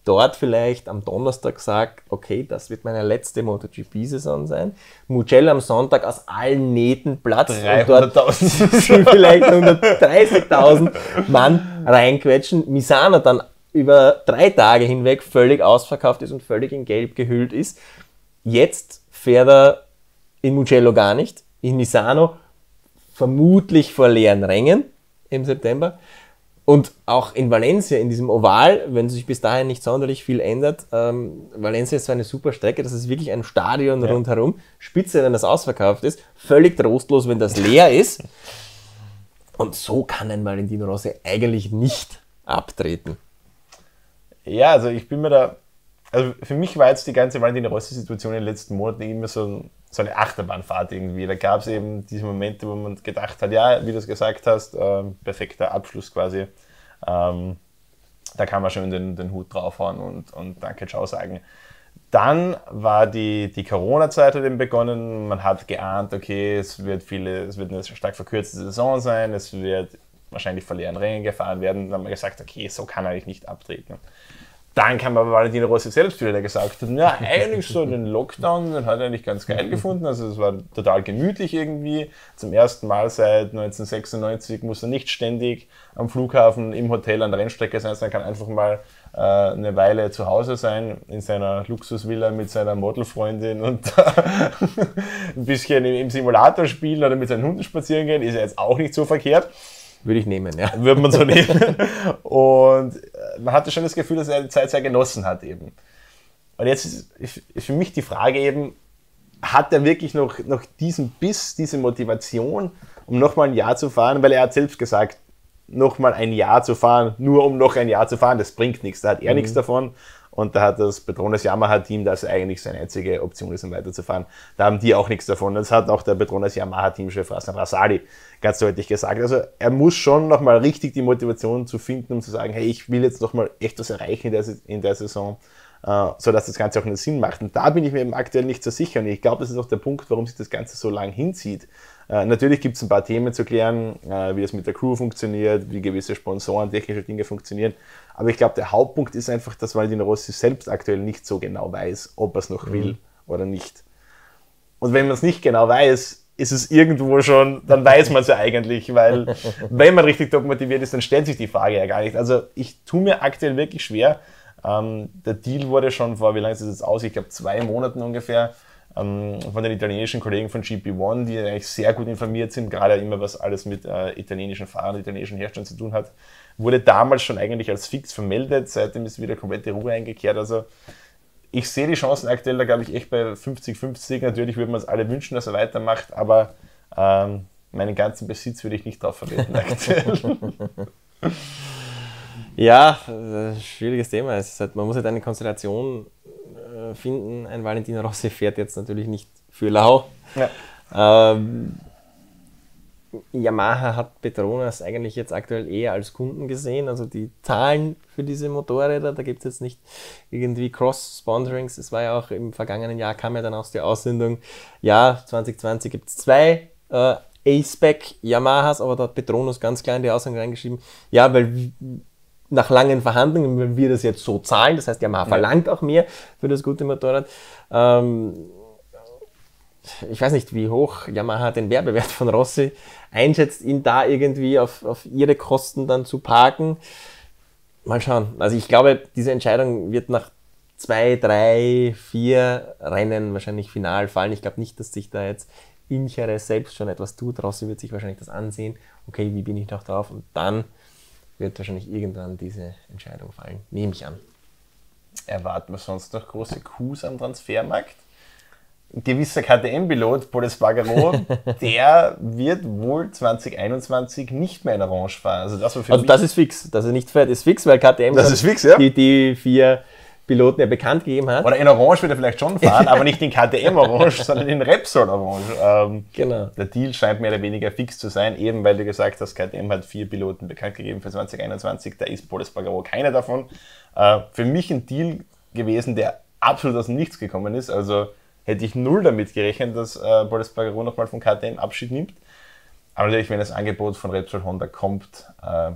dort vielleicht am Donnerstag sagt, okay, das wird meine letzte MotoGP-Saison sein. Mugello am Sonntag aus allen Nähten Platz und dort (laughs) vielleicht 130.000 Mann reinquetschen. Misano dann über drei Tage hinweg völlig ausverkauft ist und völlig in Gelb gehüllt ist. Jetzt fährt er in Mugello gar nicht, in Misano vermutlich vor leeren Rängen im September. Und auch in Valencia, in diesem Oval, wenn sich bis dahin nicht sonderlich viel ändert, ähm, Valencia ist so eine super Strecke, das ist wirklich ein Stadion ja. rundherum. Spitze, wenn das ausverkauft ist, völlig trostlos, wenn das leer (laughs) ist. Und so kann ein Valentino Rossi eigentlich nicht abtreten. Ja, also ich bin mir da, also für mich war jetzt die ganze Valentino Rossi-Situation in den letzten Monaten immer so, so eine Achterbahnfahrt irgendwie. Da gab es eben diese Momente, wo man gedacht hat, ja, wie du es gesagt hast, äh, perfekter Abschluss quasi ähm, da kann man schon den, den Hut draufhauen und, und Danke, Ciao sagen. Dann war die, die Corona-Zeit eben begonnen. Man hat geahnt, okay, es wird viele, es wird eine stark verkürzte Saison sein, es wird wahrscheinlich verlieren Rängen gefahren werden. Dann haben wir gesagt, okay, so kann er eigentlich nicht abtreten. Dann kam aber Valentino Rossi selbst wieder, der gesagt hat, ja, eigentlich so den Lockdown, den hat er eigentlich ganz geil gefunden. Also es war total gemütlich irgendwie. Zum ersten Mal seit 1996 muss er nicht ständig am Flughafen, im Hotel an der Rennstrecke sein, sondern kann einfach mal äh, eine Weile zu Hause sein, in seiner Luxusvilla mit seiner Modelfreundin und (laughs) ein bisschen im Simulator spielen oder mit seinen Hunden spazieren gehen, ist ja jetzt auch nicht so verkehrt. Würde ich nehmen, ja. Würde man so nehmen. (laughs) Und man hatte schon das Gefühl, dass er die Zeit sehr genossen hat eben. Und jetzt ist, für mich die Frage eben, hat er wirklich noch, noch diesen Biss, diese Motivation, um nochmal ein Jahr zu fahren? Weil er hat selbst gesagt, nochmal ein Jahr zu fahren, nur um noch ein Jahr zu fahren, das bringt nichts. Da hat er mhm. nichts davon. Und da hat das Petronas Yamaha-Team, das eigentlich seine einzige Option ist, um weiterzufahren, da haben die auch nichts davon. Das hat auch der Petronas Yamaha-Teamchef Rasan Rasali ganz deutlich gesagt. Also er muss schon nochmal richtig die Motivation zu finden, um zu sagen, hey, ich will jetzt nochmal echt was erreichen in der, in der Saison, äh, sodass das Ganze auch einen Sinn macht. Und da bin ich mir eben aktuell nicht so sicher. Und ich glaube, das ist auch der Punkt, warum sich das Ganze so lang hinzieht. Äh, natürlich gibt es ein paar Themen zu klären, äh, wie es mit der Crew funktioniert, wie gewisse Sponsoren, technische Dinge funktionieren. Aber ich glaube, der Hauptpunkt ist einfach, dass Valentino Rossi selbst aktuell nicht so genau weiß, ob er es noch mhm. will oder nicht. Und wenn man es nicht genau weiß, ist es irgendwo schon, dann weiß man es ja eigentlich, weil (laughs) wenn man richtig top motiviert ist, dann stellt sich die Frage ja gar nicht. Also ich tue mir aktuell wirklich schwer. Ähm, der Deal wurde schon vor, wie lange ist es jetzt aus? Ich glaube zwei Monaten ungefähr ähm, von den italienischen Kollegen von GP1, die eigentlich sehr gut informiert sind, gerade immer was alles mit äh, italienischen Fahrern, italienischen Herstellern zu tun hat wurde damals schon eigentlich als fix vermeldet. Seitdem ist wieder komplette Ruhe eingekehrt. Also ich sehe die Chancen aktuell da, glaube ich, echt bei 50-50. Natürlich würde man es alle wünschen, dass er weitermacht, aber ähm, meinen ganzen Besitz würde ich nicht darauf verwenden (laughs) aktuell. ja, schwieriges Thema. Halt, man muss halt eine Konstellation äh, finden. Ein Valentino Rossi fährt jetzt natürlich nicht für Lau. Ja. Ähm, Yamaha hat Petronas eigentlich jetzt aktuell eher als Kunden gesehen. Also die Zahlen für diese Motorräder, da gibt es jetzt nicht irgendwie Cross-Sponsorings. Es war ja auch im vergangenen Jahr, kam ja dann aus der Aussendung, ja, 2020 gibt es zwei äh, A-Spec Yamahas, aber da hat Petronas ganz klar in die Aussendung reingeschrieben, ja, weil nach langen Verhandlungen, wenn wir das jetzt so zahlen, das heißt, Yamaha ja. verlangt auch mehr für das gute Motorrad, ähm, ich weiß nicht, wie hoch Yamaha den Werbewert von Rossi einschätzt, ihn da irgendwie auf, auf ihre Kosten dann zu parken. Mal schauen. Also ich glaube, diese Entscheidung wird nach zwei, drei, vier Rennen wahrscheinlich final fallen. Ich glaube nicht, dass sich da jetzt Inchere selbst schon etwas tut. Rossi wird sich wahrscheinlich das ansehen. Okay, wie bin ich noch drauf? Und dann wird wahrscheinlich irgendwann diese Entscheidung fallen. Nehme ich an. Erwarten wir sonst noch große Coups am Transfermarkt? ein gewisser KTM-Pilot, Paul Espargaro, (laughs) der wird wohl 2021 nicht mehr in Orange fahren. Also das, war für also das ist fix. Dass er nicht fährt, ist fix, weil KTM das ist fix, ja. die, die vier Piloten ja bekannt gegeben hat. Oder in Orange wird er vielleicht schon fahren, aber nicht in KTM Orange, (laughs) sondern in Repsol Orange. Ähm, genau. Der Deal scheint mehr oder weniger fix zu sein, eben weil du gesagt hast, KTM hat vier Piloten bekannt gegeben für 2021. Da ist Paul Espargaro keiner davon. Äh, für mich ein Deal gewesen, der absolut aus dem Nichts gekommen ist. Also hätte ich null damit gerechnet, dass äh, Boris Bagaro nochmal von KTM Abschied nimmt. Aber natürlich, wenn das Angebot von Repsol Honda kommt, äh,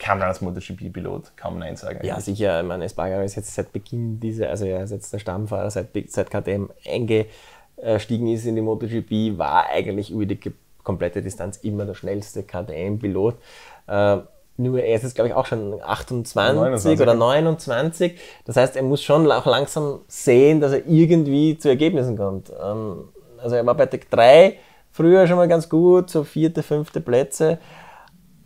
kann man als MotoGP-Pilot kaum Nein sagen. Ja, sicher. Ich meine, Espargaro ist jetzt seit Beginn dieser, also er ist jetzt der Stammfahrer, seit, seit KTM eingestiegen ist in die MotoGP, war eigentlich über die komplette Distanz immer der schnellste KTM-Pilot. Äh, nur er ist jetzt, glaube ich, auch schon 28 29. oder 29. Das heißt, er muss schon auch langsam sehen, dass er irgendwie zu Ergebnissen kommt. Ähm, also er war bei Tech 3 früher schon mal ganz gut, so vierte, fünfte Plätze.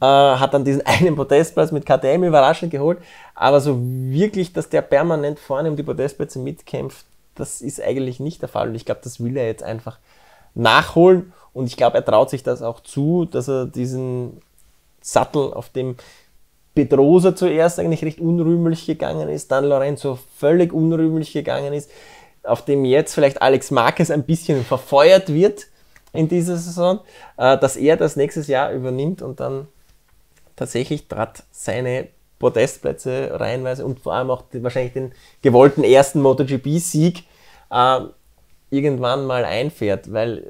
Äh, hat dann diesen (laughs) einen Podestplatz mit KTM überraschend geholt. Aber so wirklich, dass der permanent vorne um die Podestplätze mitkämpft, das ist eigentlich nicht der Fall. Und ich glaube, das will er jetzt einfach nachholen. Und ich glaube, er traut sich das auch zu, dass er diesen Sattel, auf dem Pedrosa zuerst eigentlich recht unrühmlich gegangen ist, dann Lorenzo völlig unrühmlich gegangen ist, auf dem jetzt vielleicht Alex Marquez ein bisschen verfeuert wird in dieser Saison, äh, dass er das nächstes Jahr übernimmt und dann tatsächlich trat seine Podestplätze reihenweise und vor allem auch wahrscheinlich den gewollten ersten MotoGP-Sieg äh, irgendwann mal einfährt, weil äh,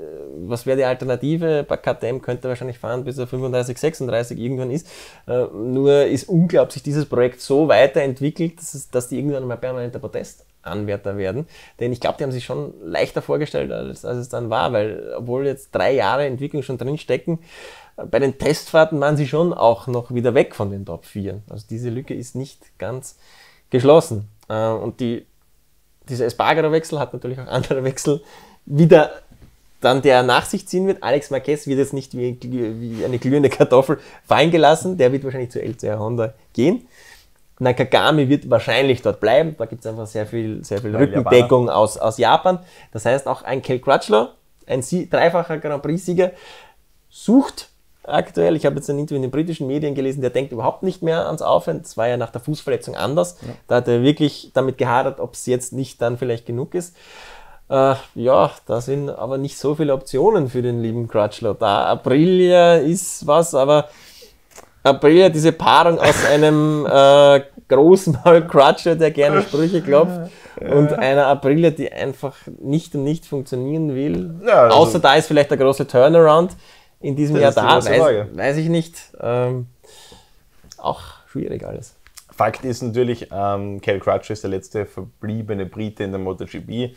was wäre die Alternative? Bei KTM könnte er wahrscheinlich fahren, bis er 35, 36 irgendwann ist. Äh, nur ist ob sich dieses Projekt so weiterentwickelt, dass, es, dass die irgendwann mal permanenter Protestanwärter werden. Denn ich glaube, die haben sich schon leichter vorgestellt, als, als es dann war, weil obwohl jetzt drei Jahre Entwicklung schon drin stecken, bei den Testfahrten waren sie schon auch noch wieder weg von den Top 4. Also diese Lücke ist nicht ganz geschlossen. Und die dieser Espargaro-Wechsel hat natürlich auch andere Wechsel wieder dann der nach sich ziehen wird. Alex Marquez wird jetzt nicht wie, wie eine glühende Kartoffel fallen gelassen. Der wird wahrscheinlich zu LCR Honda gehen. Nakagami wird wahrscheinlich dort bleiben. Da gibt es einfach sehr viel, sehr viel Rückendeckung aus, aus Japan. Das heißt, auch ein Kel Crutchlow, ein dreifacher Grand Prix-Sieger, sucht aktuell. Ich habe jetzt ein Interview in den britischen Medien gelesen, der denkt überhaupt nicht mehr ans Aufhören. Das war ja nach der Fußverletzung anders. Ja. Da hat er wirklich damit gehadert, ob es jetzt nicht dann vielleicht genug ist. Äh, ja, da sind aber nicht so viele Optionen für den lieben Crutchlow da. Aprilia ist was, aber Aprilia, diese Paarung aus (laughs) einem äh, Großmaul Crutchlow, der gerne Sprüche klopft, ja. und einer Aprilia, die einfach nicht und nicht funktionieren will. Ja, also Außer da ist vielleicht der große Turnaround in diesem das Jahr da, weiß, weiß, ich nicht. Ähm, auch schwierig alles. Fakt ist natürlich, ähm, Cal Crutch ist der letzte verbliebene Brite in der MotoGP.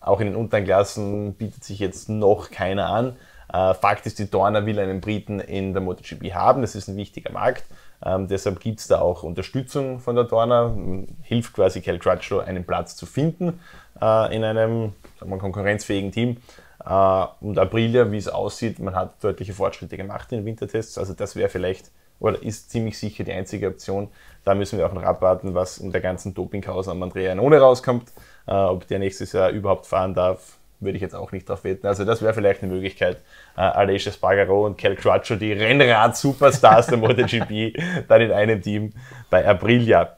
Auch in den unteren Klassen bietet sich jetzt noch keiner an. Äh, Fakt ist, die Dorna will einen Briten in der MotoGP haben. Das ist ein wichtiger Markt. Ähm, deshalb gibt es da auch Unterstützung von der Dorna. Hilft quasi Cal Crutchlow, einen Platz zu finden äh, in einem wir, konkurrenzfähigen Team. Äh, und Aprilia, wie es aussieht, man hat deutliche Fortschritte gemacht in den Wintertests. Also das wäre vielleicht oder ist ziemlich sicher die einzige Option. Da müssen wir auch noch abwarten, was in der ganzen Dopinghaus am Andrea None rauskommt. Äh, ob der nächstes Jahr überhaupt fahren darf, würde ich jetzt auch nicht drauf wetten. Also das wäre vielleicht eine Möglichkeit. Äh, Aleix Spargaro und Cal Crutcher, die Rennrad-Superstars der MotoGP, (laughs) dann in einem Team bei Aprilia.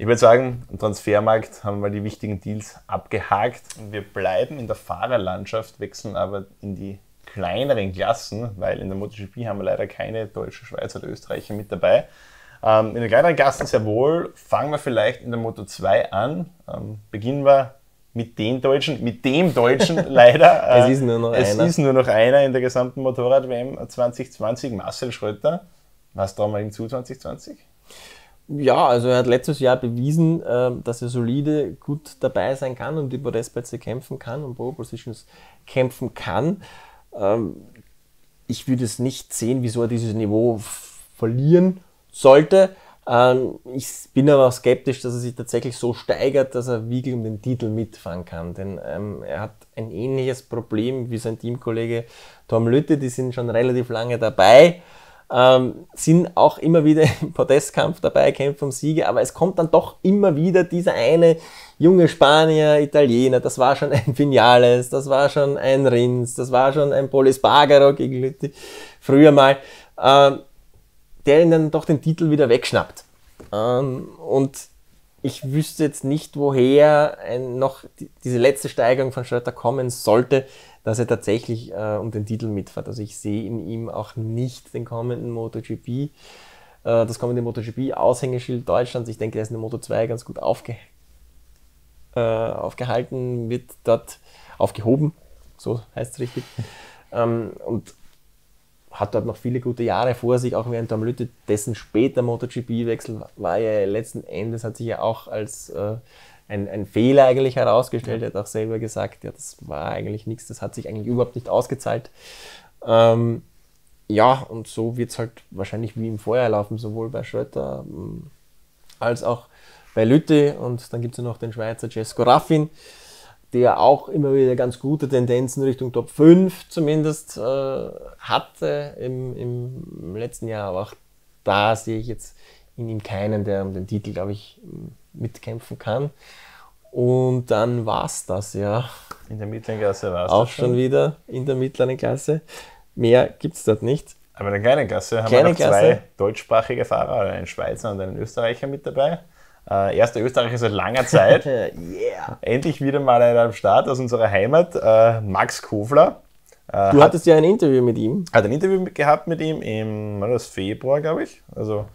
Ich würde sagen, im Transfermarkt haben wir die wichtigen Deals abgehakt. Wir bleiben in der Fahrerlandschaft, wechseln aber in die kleineren Klassen, weil in der MotoGP haben wir leider keine Deutsche, Schweizer oder Österreicher mit dabei. Ähm, in den kleineren Klassen sehr wohl. Fangen wir vielleicht in der Moto 2 an. Ähm, beginnen wir mit den Deutschen, mit dem Deutschen (laughs) leider. es ist nur noch es einer. Es ist nur noch einer in der gesamten Motorrad-WM 2020, Marcel Schröter. Was trauen wir ihm zu 2020? Ja, also er hat letztes Jahr bewiesen, ähm, dass er solide gut dabei sein kann und die Podestplätze kämpfen kann und Pole Positions kämpfen kann. Ähm, ich würde es nicht sehen, wieso er dieses Niveau verlieren sollte. Ähm, ich bin aber auch skeptisch, dass er sich tatsächlich so steigert, dass er wirklich um den Titel mitfahren kann. Denn er hat ein ähnliches Problem wie sein Teamkollege Tom Lütte, die sind schon relativ lange dabei ähm, sind auch immer wieder (laughs) im Podestkampf dabei, kämpfen um Siege, aber es kommt dann doch immer wieder dieser eine junge Spanier, Italiener, das war schon ein Vinales, das war schon ein Rins, das war schon ein Polis Bagaro gegen Lütti, früher mal, ähm, der ihnen doch den Titel wieder wegschnappt. Ähm, und ich wüsste jetzt nicht, woher ein, noch die, diese letzte Steigerung von Schröter kommen sollte, dass er tatsächlich äh, um den Titel mitfährt. Also ich sehe in ihm auch nicht den kommenden MotoGP, äh, das kommende MotoGP-Aushängeschild Deutschlands. Ich denke, er ist in der Moto 2 ganz gut aufge, äh, aufgehalten, wird dort aufgehoben, so heißt es richtig. ähm, und hat dort noch viele gute Jahre vor sich, auch während Tom Lütte, dessen später MotoGP-Wechsel war ja letzten Endes, hat sich ja auch als äh, ein, ein, Fehler eigentlich herausgestellt. Er hat auch selber gesagt, ja, das war eigentlich nichts, das hat sich eigentlich überhaupt nicht ausgezahlt. Ähm, ja, und so wird es halt wahrscheinlich wie im Vorjahr laufen, sowohl bei Schröter ähm, als auch bei Lütte. Und dann gibt es ja noch den Schweizer Cesco Raffin, der auch immer wieder ganz gute Tendenzen Richtung Top 5 zumindest äh, hatte im, im letzten Jahr. Aber auch da sehe ich jetzt in ihm keinen, der um den Titel, glaube ich, mitkämpfen kann. Und dann war es das, ja. In der mittleren Klasse war es Auch schon wieder in der mittleren Klasse. Mehr gibt es dort nicht. Aber in der kleinen Klasse haben Kleine wir noch Klasse. zwei deutschsprachige Fahrer, einen Schweizer und einen Österreicher mit dabei. Äh, erster Österreicher seit langer Zeit. (laughs) yeah. Endlich wieder mal einer am Start aus unserer Heimat, äh, Max Kofler. Äh, du hattest ja ein Interview mit ihm. Hat ein Interview gehabt mit ihm im das Februar, glaube ich. Also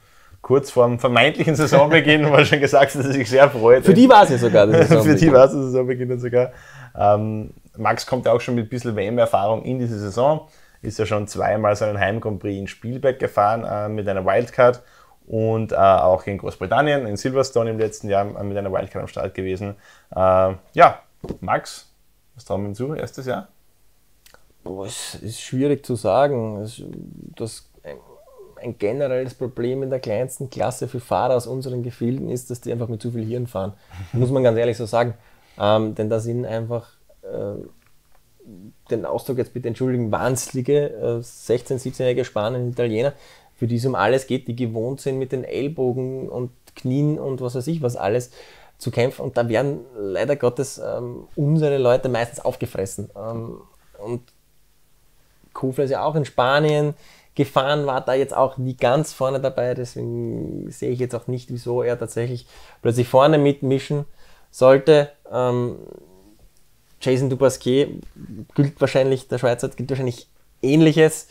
kurz vor dem vermeintlichen Saisonbeginn, wo er schon gesagt dass er sich sehr freut. Für die war es ja sogar. (laughs) Für die war es der Saisonbeginn sogar. Ähm, Max kommt ja auch schon mit ein bisschen WM-Erfahrung in diese Saison ist ja schon zweimal seinen Heim Grand Prix in Spielberg gefahren äh, mit einer Wildcard und äh, auch in Großbritannien, in Silverstone im letzten Jahr äh, mit einer Wildcard am Start gewesen. Äh, ja, Max, was trauen wir ihm zu, erstes Jahr? Boah, es ist schwierig zu sagen. Das, ein, generelles Problem in der kleinsten Klasse für Fahrer aus unseren Gefilden ist, dass die einfach mit zu viel Hirn fahren. (laughs) Muss man ganz ehrlich so sagen. Ähm, denn da sind einfach äh, den Ausdruck jetzt bitte entschuldigen, wahnsinnige 16-, 17-jährige Spanier Italiener, für die es um alles geht, die gewohnt sind mit den Ellbogen und Knien und was weiß ich was alles zu kämpfen. Und da werden leider Gottes ähm, unsere Leute meistens aufgefressen. Ähm, und Kofler ist ja auch in Spanien gefahren, war da jetzt auch nie ganz vorne dabei, deswegen sehe ich jetzt auch nicht, wieso er tatsächlich plötzlich vorne mitmischen sollte. Ähm, Jason Dubasquet gilt wahrscheinlich, der Schweizer gilt wahrscheinlich ähnliches.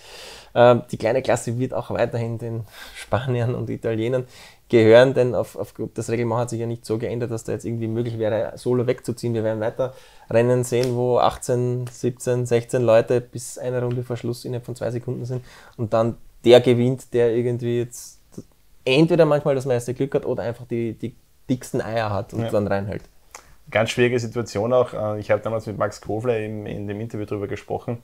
Ähm, die kleine Klasse wird auch weiterhin den Spaniern und Italienern gehören, denn auf, auf, das Reglement hat sich ja nicht so geändert, dass da jetzt irgendwie möglich wäre, Solo wegzuziehen. Wir werden weiter Rennen sehen, wo 18, 17, 16 Leute bis eine Runde vor Schluss innerhalb von zwei Sekunden sind und dann der gewinnt, der irgendwie jetzt entweder manchmal das meiste Glück hat oder einfach die, die dicksten Eier hat und ja. dann reinhält ganz schwierige Situation auch. Äh, ich habe damals mit Max Kofler in, in dem Interview darüber gesprochen,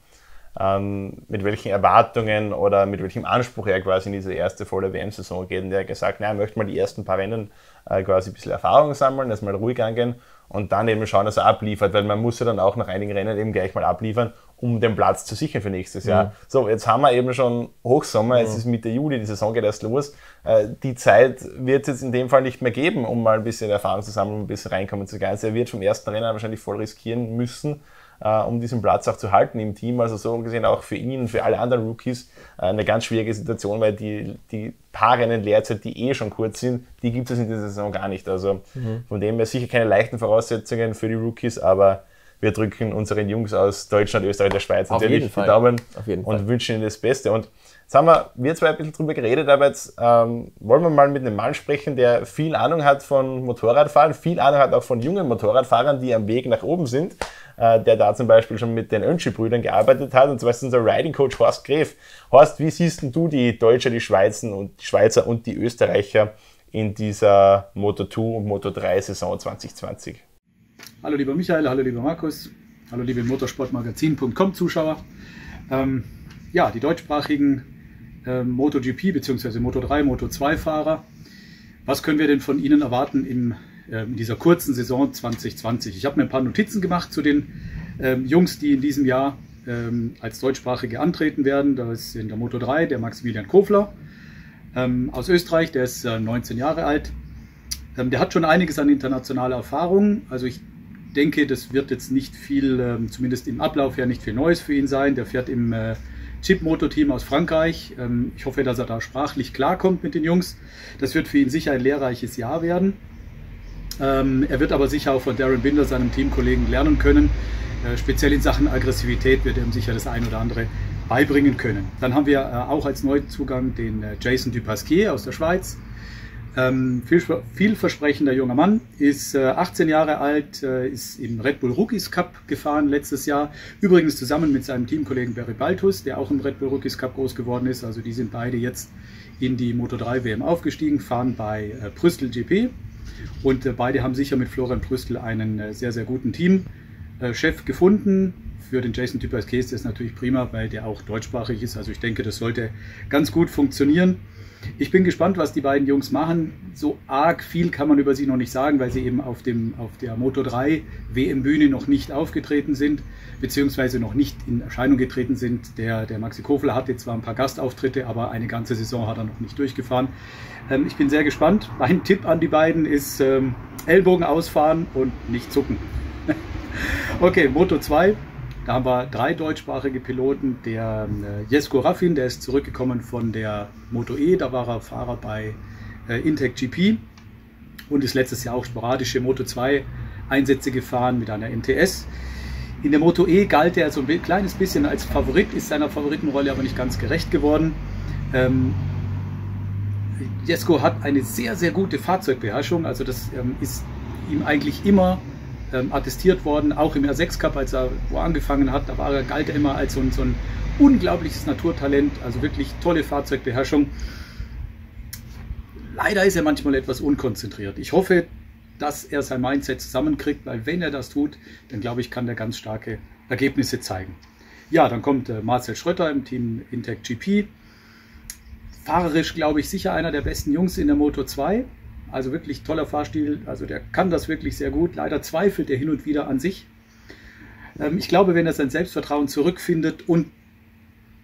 ähm, mit welchen Erwartungen oder mit welchem Anspruch er quasi in diese erste volle WM-Saison geht. Und er hat gesagt, na, er möchte mal die ersten paar Rennen äh, quasi ein bisschen Erfahrung sammeln, erstmal ruhig angehen und dann eben schauen, dass er abliefert, weil man muss ja dann auch nach einigen Rennen eben gleich mal abliefern, um den Platz zu sichern für nächstes Jahr. Mhm. So, jetzt haben wir eben schon Hochsommer, mhm. es ist Mitte Juli, die Saison geht erst los. Äh, die Zeit wird es jetzt in dem Fall nicht mehr geben, um mal ein bisschen Erfahrung zu sammeln, um ein bisschen reinkommen zu gehen. Also er wird vom ersten Rennen wahrscheinlich voll riskieren müssen, äh, um diesen Platz auch zu halten im Team. Also so gesehen auch für ihn und für alle anderen Rookies äh, eine ganz schwierige Situation, weil die, die paar Rennen Lehrzeit, die eh schon kurz sind, die gibt es in dieser Saison gar nicht. Also mhm. von dem her sicher keine leichten Voraussetzungen für die Rookies, aber wir drücken unseren Jungs aus Deutschland, Österreich, der Schweiz Auf natürlich die Daumen und wünschen ihnen das Beste. Und jetzt haben wir, wir zwei ein bisschen drüber geredet, aber jetzt ähm, wollen wir mal mit einem Mann sprechen, der viel Ahnung hat von Motorradfahren, viel Ahnung hat auch von jungen Motorradfahrern, die am Weg nach oben sind, äh, der da zum Beispiel schon mit den Önschi-Brüdern gearbeitet hat. Und zwar ist unser Riding Coach Horst Gref. Horst, wie siehst du die Deutscher, die Schweizer und die Schweizer und die Österreicher in dieser Moto 2 und Moto 3 Saison 2020? Hallo lieber Michael, hallo lieber Markus, hallo liebe Motorsportmagazin.com Zuschauer. Ähm, ja, die deutschsprachigen äh, MotoGP bzw. Moto3, Moto2 Fahrer. Was können wir denn von Ihnen erwarten im, äh, in dieser kurzen Saison 2020? Ich habe mir ein paar Notizen gemacht zu den ähm, Jungs, die in diesem Jahr ähm, als Deutschsprachige antreten werden. Da ist in der Moto3 der Maximilian Kofler ähm, aus Österreich, der ist äh, 19 Jahre alt. Ähm, der hat schon einiges an internationaler Erfahrung. Also ich denke, das wird jetzt nicht viel, ähm, zumindest im Ablauf her, nicht viel Neues für ihn sein. Der fährt im äh, Chip-Moto-Team aus Frankreich. Ähm, ich hoffe, dass er da sprachlich klarkommt mit den Jungs. Das wird für ihn sicher ein lehrreiches Jahr werden. Ähm, er wird aber sicher auch von Darren Binder, seinem Teamkollegen, lernen können. Äh, speziell in Sachen Aggressivität wird er ihm sicher das ein oder andere beibringen können. Dann haben wir äh, auch als Neuzugang den Jason Dupasquier aus der Schweiz. Ähm, viel, vielversprechender junger Mann, ist äh, 18 Jahre alt, äh, ist im Red Bull Rookies Cup gefahren letztes Jahr. Übrigens zusammen mit seinem Teamkollegen Barry Baltus, der auch im Red Bull Rookies Cup groß geworden ist. Also die sind beide jetzt in die Moto 3 WM aufgestiegen, fahren bei äh, Brüssel GP. Und äh, beide haben sicher mit Florian Brüstel einen äh, sehr, sehr guten Teamchef gefunden. Für den Jason Typers Case ist das natürlich prima, weil der auch deutschsprachig ist. Also ich denke, das sollte ganz gut funktionieren. Ich bin gespannt, was die beiden Jungs machen. So arg viel kann man über sie noch nicht sagen, weil sie eben auf, dem, auf der Moto 3 WM-Bühne noch nicht aufgetreten sind, beziehungsweise noch nicht in Erscheinung getreten sind. Der, der Maxi Kofler hatte zwar ein paar Gastauftritte, aber eine ganze Saison hat er noch nicht durchgefahren. Ähm, ich bin sehr gespannt. Mein Tipp an die beiden ist ähm, Ellbogen ausfahren und nicht zucken. (laughs) okay, Moto 2. Da haben wir drei deutschsprachige Piloten. Der äh, Jesko Raffin, der ist zurückgekommen von der Moto E, da war er Fahrer bei äh, Intec GP und ist letztes Jahr auch sporadische Moto 2 Einsätze gefahren mit einer NTS. In der Moto E galt er so ein kleines bisschen als Favorit, ist seiner Favoritenrolle aber nicht ganz gerecht geworden. Ähm, Jesko hat eine sehr, sehr gute Fahrzeugbeherrschung, also das ähm, ist ihm eigentlich immer ähm, attestiert worden, auch im R6 Cup, als er wo angefangen hat, da war er, galt er immer als so ein, so ein unglaubliches Naturtalent, also wirklich tolle Fahrzeugbeherrschung. Leider ist er manchmal etwas unkonzentriert. Ich hoffe, dass er sein Mindset zusammenkriegt, weil wenn er das tut, dann glaube ich, kann er ganz starke Ergebnisse zeigen. Ja, dann kommt äh, Marcel Schröter im Team Intec GP. Fahrerisch, glaube ich, sicher einer der besten Jungs in der Moto 2. Also wirklich toller Fahrstil. Also der kann das wirklich sehr gut. Leider zweifelt er hin und wieder an sich. Ähm, ich glaube, wenn er sein Selbstvertrauen zurückfindet und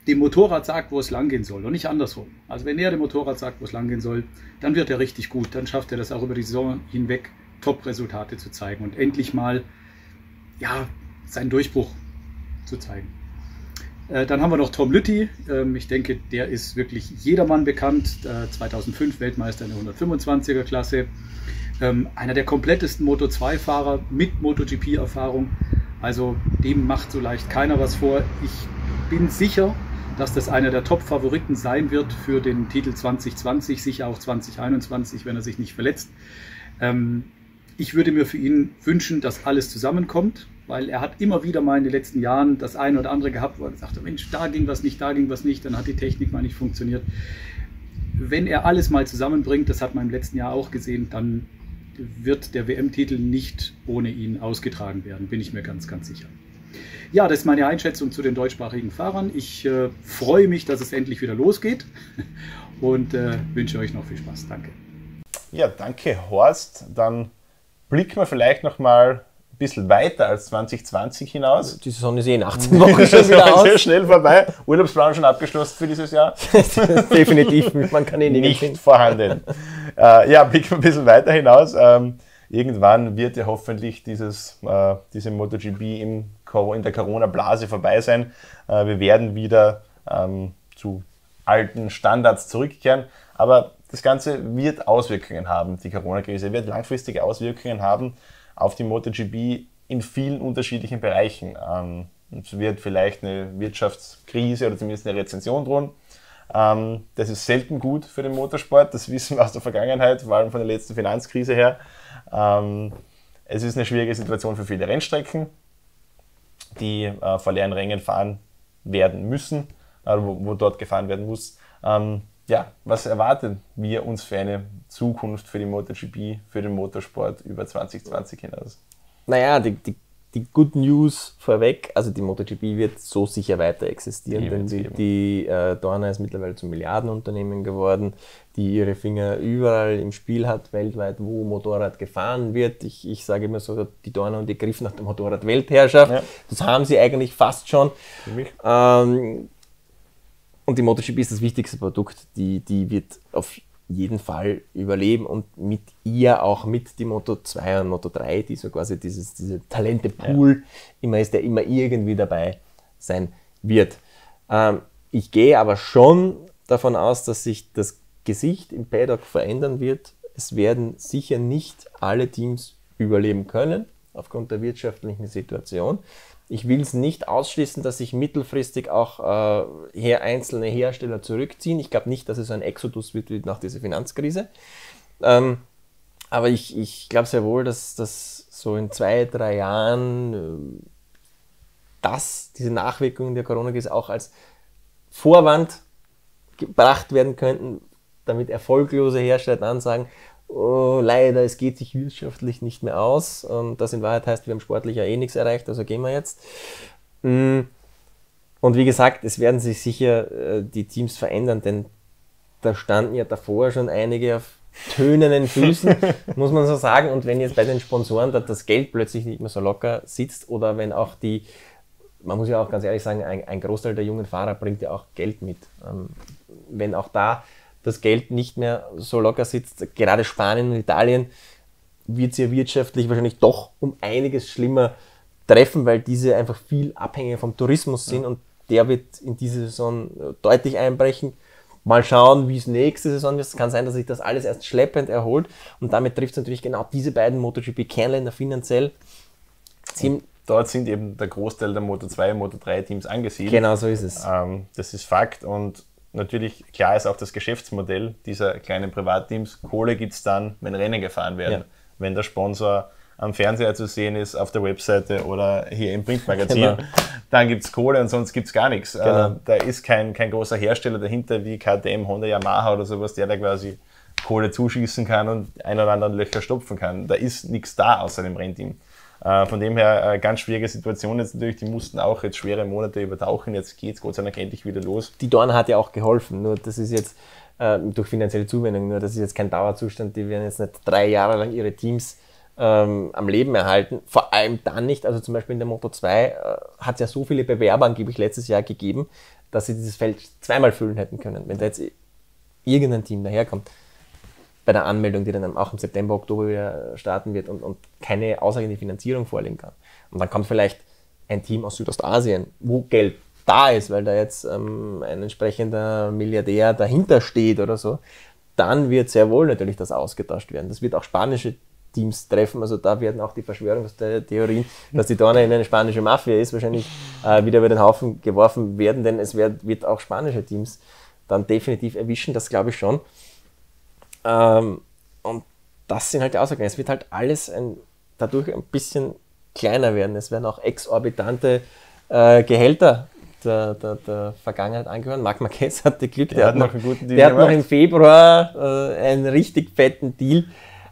dem Motorrad sagt, wo es langgehen soll und nicht andersrum. Also wenn er dem Motorrad sagt, wo es langgehen soll, dann wird er richtig gut. Dann schafft er das auch über die Saison hinweg, Top-Resultate zu zeigen und endlich mal ja, seinen Durchbruch zu zeigen. Äh, dann haben wir noch Tom Lütti. Ähm, ich denke, der ist wirklich jedermann bekannt. 2005 äh, Weltmeister in der 125er Klasse. Ähm, einer der komplettesten Moto2-Fahrer mit MotoGP-Erfahrung. Also dem macht so leicht keiner was vor. Ich bin sicher, dass das einer der Top-Favoriten sein wird für den Titel 2020, sicher auch 2021, wenn er sich nicht verletzt. Ähm, ich würde mir für ihn wünschen, dass alles zusammenkommt weil er hat immer wieder mal in den letzten Jahren das eine oder andere gehabt, wo er sagte, Mensch, da ging was nicht, da ging was nicht, dann hat die Technik mal nicht funktioniert. Wenn er alles mal zusammenbringt, das hat man im letzten Jahr auch gesehen, dann wird der WM-Titel nicht ohne ihn ausgetragen werden, bin ich mir ganz, ganz sicher. Ja, das ist meine Einschätzung zu den deutschsprachigen Fahrern. Ich äh, freue mich, dass es endlich wieder losgeht (laughs) und äh, wünsche euch noch viel Spaß. Danke. Ja, danke Horst. Dann blicken wir vielleicht noch mal ein bisschen weiter als 2020 hinaus. Die Saison ist eh in 18 (laughs) Wochen schon wieder aus. sehr schnell vorbei. Urlaubsplan schon abgeschlossen für dieses Jahr? (laughs) Definitiv, man kann eh nicht finden. vorhanden. Äh, ja, blicken wir ein bisschen weiter hinaus. Ähm, irgendwann wird ja hoffentlich dieses, äh, diese MotoGP im, in der Corona-Blase vorbei sein. Äh, wir werden wieder ähm, zu alten Standards zurückkehren. Aber das Ganze wird Auswirkungen haben, die Corona-Krise wird langfristige Auswirkungen haben auf die MotoGP in vielen unterschiedlichen Bereichen. Ähm, es wird vielleicht eine Wirtschaftskrise oder zumindest eine Rezension drohen. Ähm, das ist selten gut für den Motorsport, das wissen wir aus der Vergangenheit, vor allem von der letzten Finanzkrise her. Ähm, es ist eine schwierige Situation für viele Rennstrecken, die äh, vor leeren Rängen fahren werden müssen, äh, wo, wo, dort gefahren werden muss. Ähm, ja, was erwarten wir uns für eine Zukunft für die MotoGP, für den Motorsport über 2020 hinaus? Naja, die, die, die Good News vorweg, also die MotoGP wird so sicher weiter existieren, denn die, die äh, Dorna ist mittlerweile zum Milliardenunternehmen geworden, die ihre Finger überall im Spiel hat, weltweit, wo Motorrad gefahren wird. Ich, ich sage immer so, die Dorna und die Griff nach der Motorrad-Weltherrschaft. Ja. Das haben sie eigentlich fast schon. Ähm, und die MotoGP ist das wichtigste Produkt, die, die wird auf jeden Fall überleben und mit ihr auch mit die Moto 2 und Moto 3, die so quasi dieses, diese Talente-Pool ja. immer ist, der immer irgendwie dabei sein wird. Ähm, ich gehe aber schon davon aus, dass sich das Gesicht im Paddock verändern wird. Es werden sicher nicht alle Teams überleben können aufgrund der wirtschaftlichen Situation. Ich will es nicht ausschließen, dass sich mittelfristig auch äh, her einzelne Hersteller zurückziehen. Ich glaube nicht, dass es ein Exodus wird wie nach dieser Finanzkrise. Ähm, aber ich, ich glaube sehr wohl, dass das so in zwei, drei Jahren äh, dass diese Nachwirkungen der Corona-Krise auch als Vorwand gebracht werden könnten, damit erfolglose Hersteller dann sagen, oh, leider, es geht sich wirtschaftlich nicht mehr aus. Und das in Wahrheit heißt, wir haben sportlich ja eh nichts erreicht, also gehen wir jetzt. Mm. Und wie gesagt, es werden sich sicher äh, die Teams verändern, denn da standen ja davor schon einige auf tönenden Füßen, (laughs) muss man so sagen. Und wenn jetzt bei den Sponsoren da das Geld plötzlich nicht mehr so locker sitzt oder wenn auch die, man muss ja auch ganz ehrlich sagen, ein, ein Großteil der jungen Fahrer bringt ja auch Geld mit. Ähm, wenn auch da das Geld nicht mehr so locker sitzt, gerade Spanien und Italien, wird es ja wirtschaftlich wahrscheinlich doch um einiges schlimmer treffen, weil diese einfach viel abhängiger vom Tourismus sind und der wird in diese Saison deutlich einbrechen. Mal schauen, wie es nächste Saison wird. Es kann sein, dass sich das alles erst schleppend erholt und damit trifft es natürlich genau diese beiden MotoGP-Kernländer finanziell. Und dort sind eben der Großteil der Moto 2 und Moto 3 Teams angesiedelt. Genau so ist es. Ähm, das ist Fakt und natürlich, klar ist auch das Geschäftsmodell dieser kleinen Privatteams. Kohle gibt es dann, wenn Rennen gefahren werden. Ja. Wenn der Sponsor am Fernseher zu sehen ist, auf der Webseite oder hier im Printmagazin, genau. dann gibt es Kohle und sonst gibt es gar nichts. Genau. Äh, da ist kein, kein großer Hersteller dahinter wie KTM, Honda, Yamaha oder sowas, der da quasi Kohle zuschießen kann und ein oder anderen Löcher stopfen kann. Da ist nichts da außer dem Rennteam. Äh, von dem her äh, ganz schwierige Situation jetzt natürlich. Die mussten auch jetzt schwere Monate übertauchen. Jetzt geht es Gott sei Dank endlich wieder los. Die Dorn hat ja auch geholfen. Nur das ist jetzt äh, durch finanzielle Zuwendung. Nur das ist jetzt kein Dauerzustand. Die werden jetzt nicht drei Jahre lang ihre Teams ähm, am Leben erhalten. Vor allem dann nicht. Also zum Beispiel in der Moto 2 äh, hat es ja so viele Bewerber angeblich letztes Jahr gegeben, dass sie dieses Feld zweimal füllen hätten können. Wenn da jetzt irgendein Team daherkommt bei der Anmeldung, die dann auch im September, Oktober wieder starten wird und, und keine ausreichende Finanzierung vorlegen kann. Und dann kommt vielleicht ein Team aus Südostasien, wo Geld da ist, weil da jetzt ähm, ein entsprechender Milliardär dahinter steht oder so, dann wird sehr wohl natürlich das ausgetauscht werden. Das wird auch spanische Teams treffen. Also da werden auch die Verschwörungstheorien, dass die Dorne in eine spanische Mafia ist, wahrscheinlich äh, wieder über den Haufen geworfen werden, denn es wird, wird auch spanische Teams dann definitiv erwischen, das glaube ich schon. Ähm, und das sind halt die Aussagen. Es wird halt alles ein, dadurch ein bisschen kleiner werden. Es werden auch exorbitante äh, Gehälter der, der, der, Vergangenheit angehören. Marc Marquez hatte Glück, der, der hat, noch, einen guten Deal der hat noch im Februar äh, einen richtig fetten Deal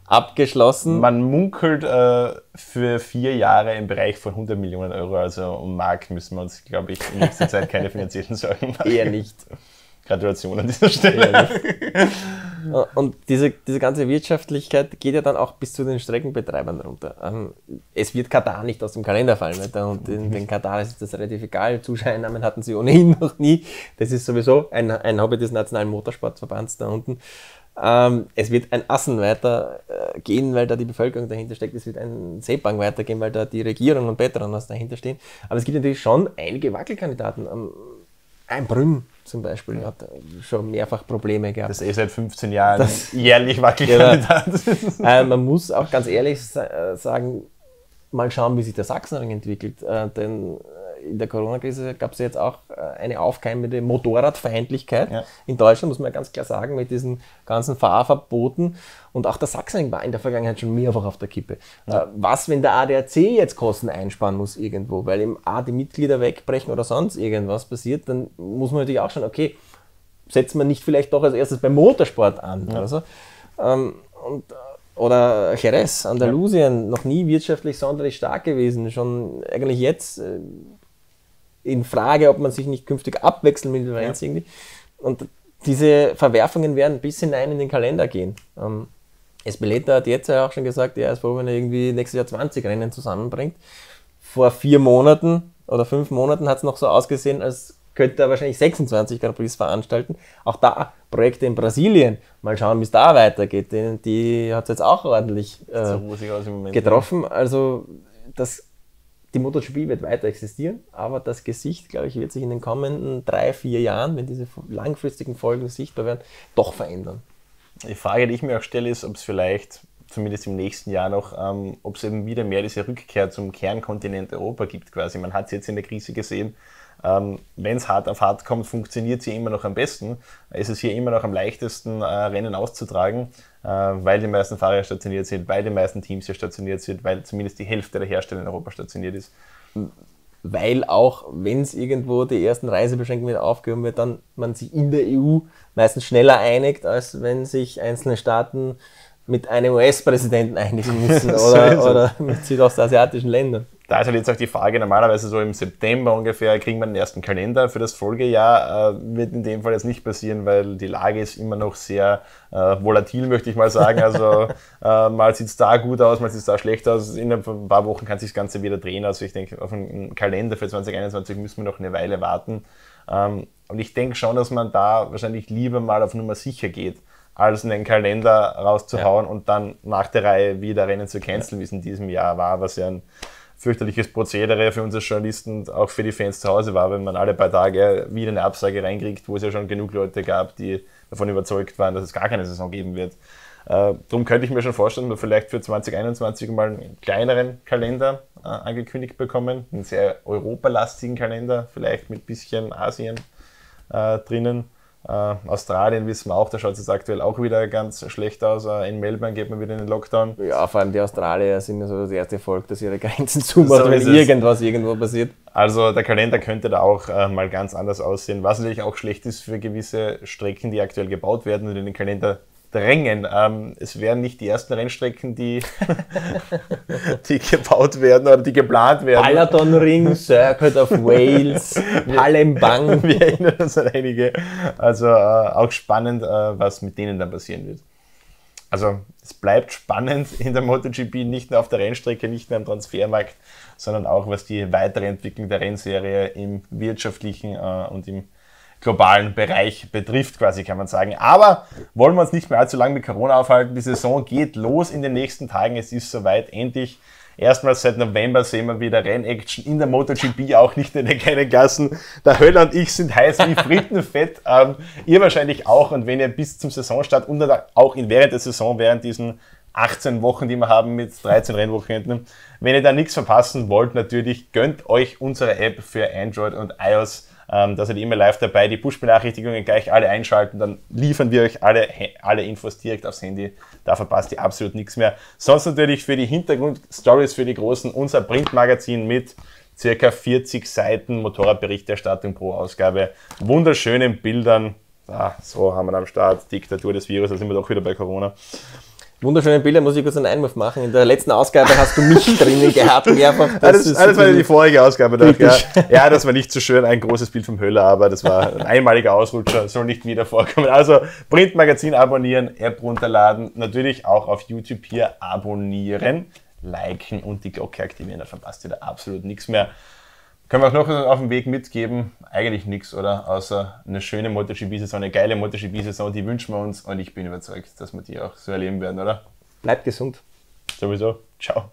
abgeschlossen. Man munkelt äh, für vier Jahre im Bereich von 100 Millionen Euro. Also um Marc müssen wir uns, glaube ich, in nächster Zeit keine finanziellen Sorgen (laughs) machen. Eher nicht. Gratulation an dieser Stelle. Und diese, diese ganze Wirtschaftlichkeit geht ja dann auch bis zu den Streckenbetreibern runter. Ähm, es wird Katar nicht aus dem Kalender fallen, und in den Katar ist das relativ egal. Zuschauernamen hatten sie ohnehin (laughs) noch nie. Das ist sowieso ein, ein Hobby des Nationalen Motorsportverbands da unten. Ähm, es wird ein Assen weitergehen, äh, weil da die Bevölkerung dahinter steckt. Es wird ein Sepang weitergehen, weil da die Regierung und Petronas dahinter stehen. Aber es gibt natürlich schon einige Wackelkandidaten. Ähm, ein Brünn zum Beispiel hat schon mehrfach Probleme gehabt. Das ist eh seit 15 Jahren das, jährlich Wackelkandidat. Ja, (laughs) äh, man muss auch ganz ehrlich äh, sagen, mal schauen, wie sich der Sachsenring entwickelt. Äh, denn in der Corona-Krise gab es jetzt auch äh, eine aufkeimende Motorradfeindlichkeit ja. in Deutschland, muss man ganz klar sagen, mit diesen ganzen Fahrverboten. Und auch der Sachsenring war in der Vergangenheit schon mehrfach auf der Kippe. Ja. Äh, was, wenn der ADAC jetzt Kosten einsparen muss irgendwo, weil ihm A, die Mitglieder wegbrechen oder sonst irgendwas passiert, dann muss man natürlich auch schauen, okay, setzt man nicht vielleicht doch als erstes beim Motorsport an ja. oder so. Ähm, und äh, oder Jerez, Andalusien, ja. noch nie wirtschaftlich sonderlich stark gewesen, schon eigentlich jetzt in Frage, ob man sich nicht künftig abwechseln Rennens ja. irgendwie. Und diese Verwerfungen werden bis hinein in den Kalender gehen. Ähm, Espeleta hat jetzt ja auch schon gesagt, er ist froh, wenn er irgendwie nächstes Jahr 20 Rennen zusammenbringt. Vor vier Monaten oder fünf Monaten hat es noch so ausgesehen, als könnte er wahrscheinlich 26 Grand Prix veranstalten. Auch da Projekte in Brasilien. Mal schauen, wie es da weitergeht. Die, die hat es jetzt auch ordentlich äh, getroffen. Also das die MotoGP wird weiter existieren, aber das Gesicht, glaube ich, wird sich in den kommenden drei, vier Jahren, wenn diese langfristigen Folgen sichtbar werden, doch verändern. Die Frage, die ich mir auch stelle, ist, ob es vielleicht, zumindest im nächsten Jahr noch, ähm, ob es eben wieder mehr diese Rückkehr zum Kernkontinent Europa gibt quasi. Man hat es jetzt in der Krise gesehen, ähm, wenn es hart auf hart kommt, funktioniert sie immer noch am besten. Es ist hier immer noch am leichtesten, äh, Rennen auszutragen. weil die meisten Fahrer stationiert sind, weil die meisten Teams hier stationiert sind, weil zumindest die Hälfte der Hersteller in Europa stationiert ist. Weil auch, wenn es irgendwo die ersten Reisebeschränkungen aufgehoben wird, dann man sich in der EU meistens schneller einigt, als wenn sich einzelne Staaten mit einem US-Präsidenten einigen müssen (laughs) oder, oder mit südostasiatischen Ländern. Da ist halt jetzt auch die Frage, normalerweise so im September ungefähr kriegen wir den ersten Kalender für das Folgejahr. Äh, wird in dem Fall jetzt nicht passieren, weil die Lage ist immer noch sehr äh, volatil, möchte ich mal sagen. Also (laughs) äh, mal sieht es da gut aus, mal sieht es da schlecht aus. In ein paar Wochen kann sich das Ganze wieder drehen. Also ich denke, auf einen Kalender für 2021 müssen wir noch eine Weile warten. Ähm, und ich denke schon, dass man da wahrscheinlich lieber mal auf Nummer sicher geht als einen Kalender rauszuhauen ja. und dann nach der Reihe wieder Rennen zu canceln, wie es in diesem Jahr war, was ja ein fürchterliches Prozedere für unsere Journalisten und auch für die Fans zu Hause war, wenn man alle paar Tage wieder eine Absage reinkriegt, wo es ja schon genug Leute gab, die davon überzeugt waren, dass es gar keine Saison geben wird. Äh, darum könnte ich mir schon vorstellen, dass wir vielleicht für 2021 mal einen kleineren Kalender äh, angekündigt bekommen, einen sehr europalastigen Kalender, vielleicht mit bisschen Asien äh, drinnen. Äh, Australien wissen wir auch, da schaut es aktuell auch wieder ganz schlecht aus. Äh, in Melbourne geht man wieder in den Lockdown. Ja, vor allem die Australier sind ja so das erste Volk, das ihre Grenzen (laughs) zumacht, so wenn irgendwas irgendwo passiert. Also der Kalender könnte da auch äh, mal ganz anders aussehen. Was natürlich auch schlecht ist für gewisse Strecken, die aktuell gebaut werden und in den Kalender drängen. Ähm, es wären nicht die ersten Rennstrecken, die, (laughs) die gebaut werden oder die geplant werden. Balaton Ring, Circuit of Wales, (laughs) Palembang. (laughs) Wir erinnern uns an einige. Also äh, auch spannend, äh, was mit denen dann passieren wird. Also es bleibt spannend in der MotoGP, nicht nur auf der Rennstrecke, nicht nur am Transfermarkt, sondern auch was die weitere Entwicklung der Rennserie im wirtschaftlichen äh, und im globalen Bereich betrifft, quasi kann man sagen. Aber wollen wir uns nicht mehr allzu lange mit Corona aufhalten. Die Saison geht los in den nächsten Tagen. Es ist soweit endlich. Erstmals seit November sehen wir wieder Rennaction in der MotoGP, auch nicht in den kleinen Gassen. Der Höller und ich sind heiß wie Frittenfett. (laughs) Ähm, ihr wahrscheinlich auch. Und wenn ihr bis zum Saisonstart und auch in während der Saison, während diesen 18 Wochen, die wir haben mit 13 Rennwochenenden, wenn ihr da nichts verpassen wollt, natürlich gönnt euch unsere App für Android und iOS ähm, da seid ihr immer live dabei. Die Push-Benachrichtigungen gleich alle einschalten, dann liefern wir euch alle, alle Infos direkt aufs Handy. Da verpasst ihr absolut nichts mehr. Sonst natürlich für die Hintergrundstories für die Großen unser Printmagazin mit circa 40 Seiten Motorradberichterstattung pro Ausgabe. Wunderschönen Bildern. Ah, so haben wir am Start. Diktatur des Virus, da sind wir doch wieder bei Corona. Wunderschöne Bilder, muss ich kurz einen Einwurf machen. In der letzten Ausgabe hast du mich (laughs) drinnen gehabt, mehrfach. Das, das, das war die vorige Ausgabe. Doch, ja. ja, das war nicht so schön, ein großes Bild vom Höller, aber das war ein einmaliger Ausrutscher, soll nicht wieder vorkommen. Also Printmagazin abonnieren, App runterladen, natürlich auch auf YouTube hier abonnieren, liken und die Glocke aktivieren, da verpasst ihr da absolut nichts mehr. Können wir auch noch auf dem Weg mitgeben? Eigentlich nichts, oder? Außer eine schöne MotoGP-Saison, eine geile MotoGP-Saison, die wünschen wir uns und ich bin überzeugt, dass wir die auch so erleben werden, oder? Bleibt gesund. Sowieso. Ciao.